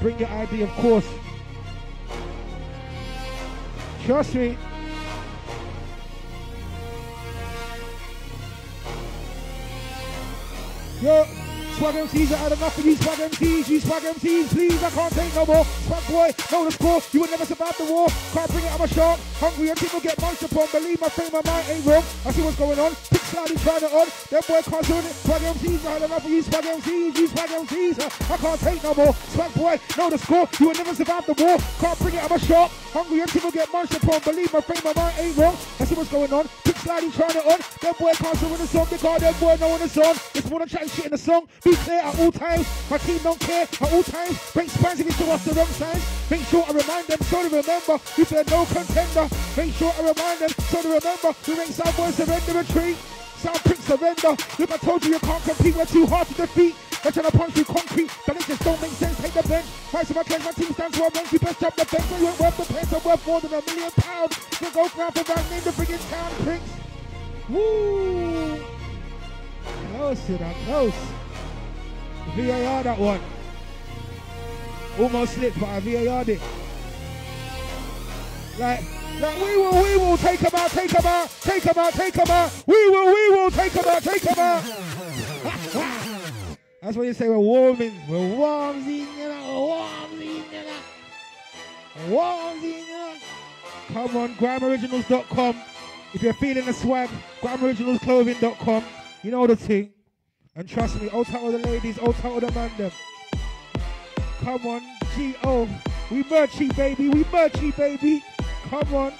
bring your ID, of course. Trust me. Yo, Swag MCs, I had enough of you swag MCs, you swag MCs, please, I can't take no more. Swag boy, know the score, you would never survive the war. Can't bring it, I'm a shark. Hungry and people get munched upon. Believe my frame of mind ain't wrong. I see what's going on. Pick slightly trying it on. Them boy can't do it. Swag MCs, I had enough of you swag MCs, you swag MCs. I can't take no more. Swag boy, know the score, you would never survive the war. Can't bring it, I'm a shark. Hungry and people get munched upon. Believe my frame of mind ain't wrong. I see what's going on. Pick slightly trying it on. Them boy can't do in the song because them boy know in the song. It's more than chatting shit in the song. Clear at all times. My team don't care at all times. Break spans if you show us the wrong signs. Make sure I remind them so they remember. If they're no contender, make sure I remind them so they remember. We make some boys surrender retreat. Some pricks surrender. Look, I told you you can't compete. We're too hard to defeat. They're trying to punch through concrete, but it just don't make sense. Take the bench. Price of my case, my team stands for a rank. You best jump the bench. You ain't worth the pence. I'm worth more than a million pounds. So go round for round, name the friggin' town, pricks. Woo! Close to that, close. VAR that one. Almost slipped, but I VAR'd it. Like, like we will, we will take him out, take him out, take him out, take him out. We will, we will take him out, take him out. That's what you say we're warming. We're warming, you know, warming, you know. Warming, you know. Come on, grimeoriginals.com. If you're feeling the swag, grimeoriginalsclothing.com. You know the thing. And trust me, out all the ladies, out all the man them. Come on, G-O. We merchy, baby. We merchy, baby. Come on.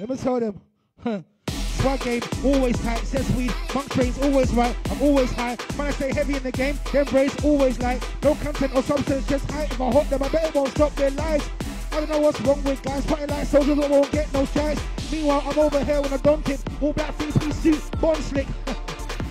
Let me tell them. Huh. Swag game, always tight. Says we, monk trains, always right. I'm always high. Man, I stay heavy in the game. Them brace, always light. No content or substance, just high. If I hot them, I bet it won't stop their lives. I don't know what's wrong with guys. Fighting like soldiers, but won't get no strikes. Meanwhile, I'm over here when I don't it. All black three piece suit, bond slick.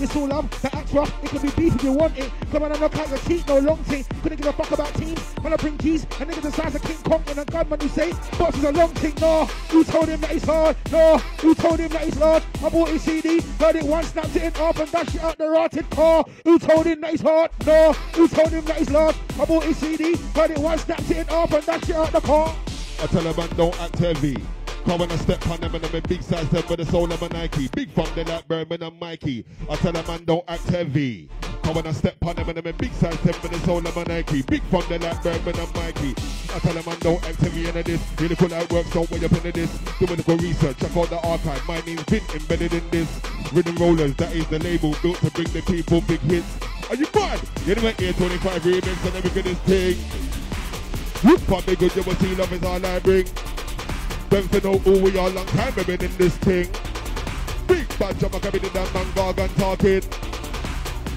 It's all love, the act it can be beef if you want it. Come on and knock out your teeth, no long thing. Couldn't give a fuck about teams. When I bring keys, a nigga the size of King Kong and a gunman who say, box is a long thing, no. Who told him that it's hard? No. Who told him that it's large? I bought his CD, heard it once, snapped it in up and dashed it out the rotted car. Who told him that it's hard? No. Who told him that it's large? I bought his CD, heard it once, snapped it in up and dashed it out the car. I tell a man don't act heavy. Come when I step on them and I'm a big size them with the soul of a Nike. Big from they like Berman and Mikey. I tell a man don't act heavy. Come when I step on them and I'm a big size them with the soul of a Nike. Big from they like Berman and Mikey. I tell a man don't act heavy into this. Really cool out works, don't way up into this. Do medical research, check out the archive. My name's been embedded in this. Rhythm Rollers, that is the label built to bring the people big hits. Are you mad? You never hear 25 remix and everything is thing. Look for me good, you will see love is all I bring. Them to know who we are, long time we've been in this thing. Big bad I coming in that man gargan talking.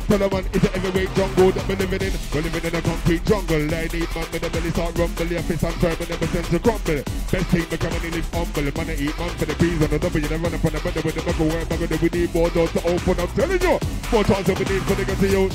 Man it's a heavyweight jungle that we living in. We're living in a concrete jungle. I need man with the belly start rumble. The office and and never sense to crumble. Best thing we coming in is humble. Man I eat man for the keys on the double. You never run up on the better with the knuckle. Where back with we need more doors to open. I'm telling you. More chance we need for get to you.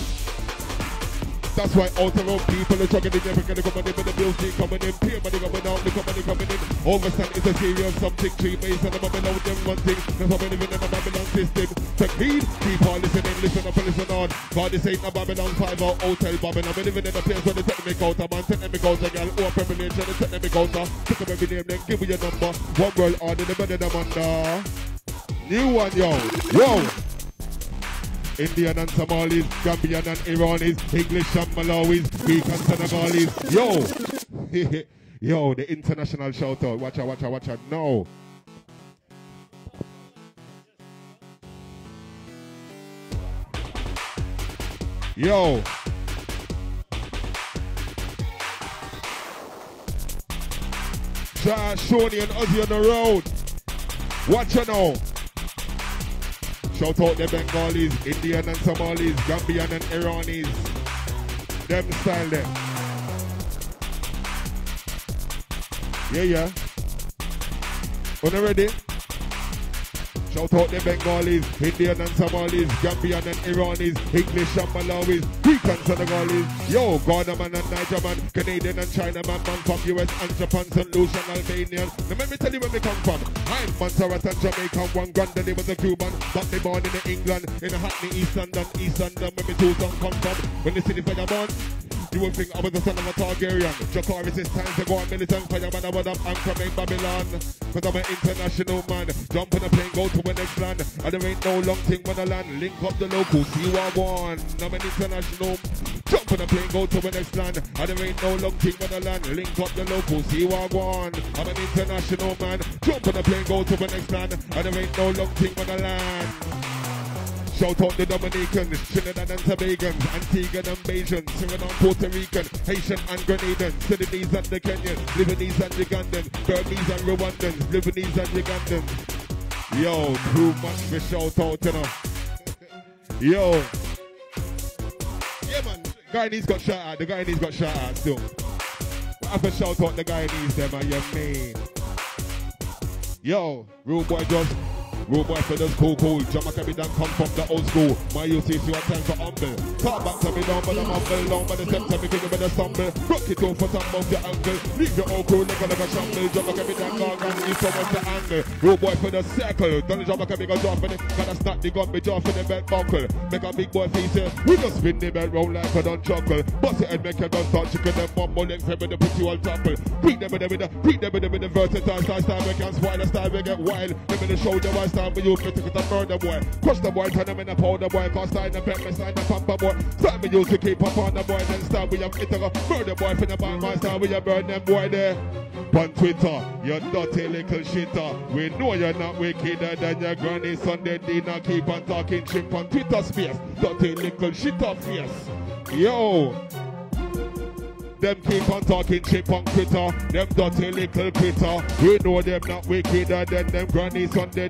That's why out around people are struggling, never gonna come in with the keep coming in, peer money coming out, the company coming in. Overstand is a serious something, three base and I'm Babylon, them one thing. That's why living in a Babylon system. Take heed, keep on listening, listen up and listen on. God, this ain't a Babylon 5 or hotel Babylon. We living in a place where they take me out, a man, take me out, a girl, or privilege, and they take me out. Pick up every name, then give me your number. One world order, the better than under. Uh. New one, yo. Yo. Indian and Somalis, Gambian and Iranis, English and Malawis, Greek and Senegalese. Yo! Yo, the international shout out. Watch out, watch out, watch out. No. Yo. Josh, Shoney and Ozzy on the road. Watch out now. Shout out the Bengalis, Indian and Somalis, Gambian and Iranis. Them style them. Yeah, yeah. When ready? Shout out the Bengalis, Indian and Somalis, Gambian and Iranis, English and Malawis, Greek and Senegalese. Yo, Ghana man and Niger man, Canadian and China man, man from US and Japan, St. And Albanian. Now let me tell you where we come from. I'm Montserrat and Jamaican, one granddaddy was a Cuban, but me born in England, in a Hackney, East London, East London, where me two come from. When the city fire born, You would think I was the son of a Targaryen. Dracarys, it's time to go on militant fire, man. I would have anchor make Babylon. Cause I'm an international man. Jump on a plane, go to the next land. And there ain't no long thing when I land. Link up the locals, what I want. I'm an international. Jump on a plane, go to the next land. And there ain't no long thing when I land. Link up the locals, what I want. I'm an international man. Jump on a plane, go to the next land. And there ain't no long thing when I land. Shout out the Dominicans, Trinidad and Tobagans, Antiguan and Bayesian, Suriname, Puerto Rican, Haitian and Grenadians, Sudanese and the Kenyans, Lebanese and Ugandans, Burmese and Rwandans, Lebanese and Ugandans. Yo, too much for shout out, you know. Yo. Yeah, man. Guyanese got shout out. The Guyanese got shout out still. But I have to shout out the Guyanese, them, and you mean. Yo, real boy just Real boy for this cool cool. Jamakabi done come from the old school. My is your time for humble. Talk back to me down, but I'm humble. Down by the steps, me figure with the stumble. Rock it on for some of your ankle. Leave your old crew like a like a shamble. Jamakabi done gone and you so much the angle. Real boy for the circle. Don't Jamakabi go drop in it. Gotta snap the gun, be drop in the belt buckle. Make a big boy face here. We just spin the belt round like a done chuckle. Bust it and make your gun start chicken them mumble length with the pretty old topple. Beat them with the the beat them with the with the versatile style style. We can spoil the style, we get wild. Them in the shoulder, why style, we use me to get the murder boy. Crush the boy, turn them in a powder boy. Cause sign the pet, me sign the pamper boy. Start me use to keep up on the boy. Then start have it a murder boy the band. My style, we have burn them boy there. On Twitter, you dirty little shitter. We know you're not wickeder uh, than your granny Sunday dinner. Keep on talking chimp on Twitter space. Dirty little shitter face. Yo. Them keep on talking chip on critter. Them dirty little critter. We know them not wickeder uh, than them granny Sunday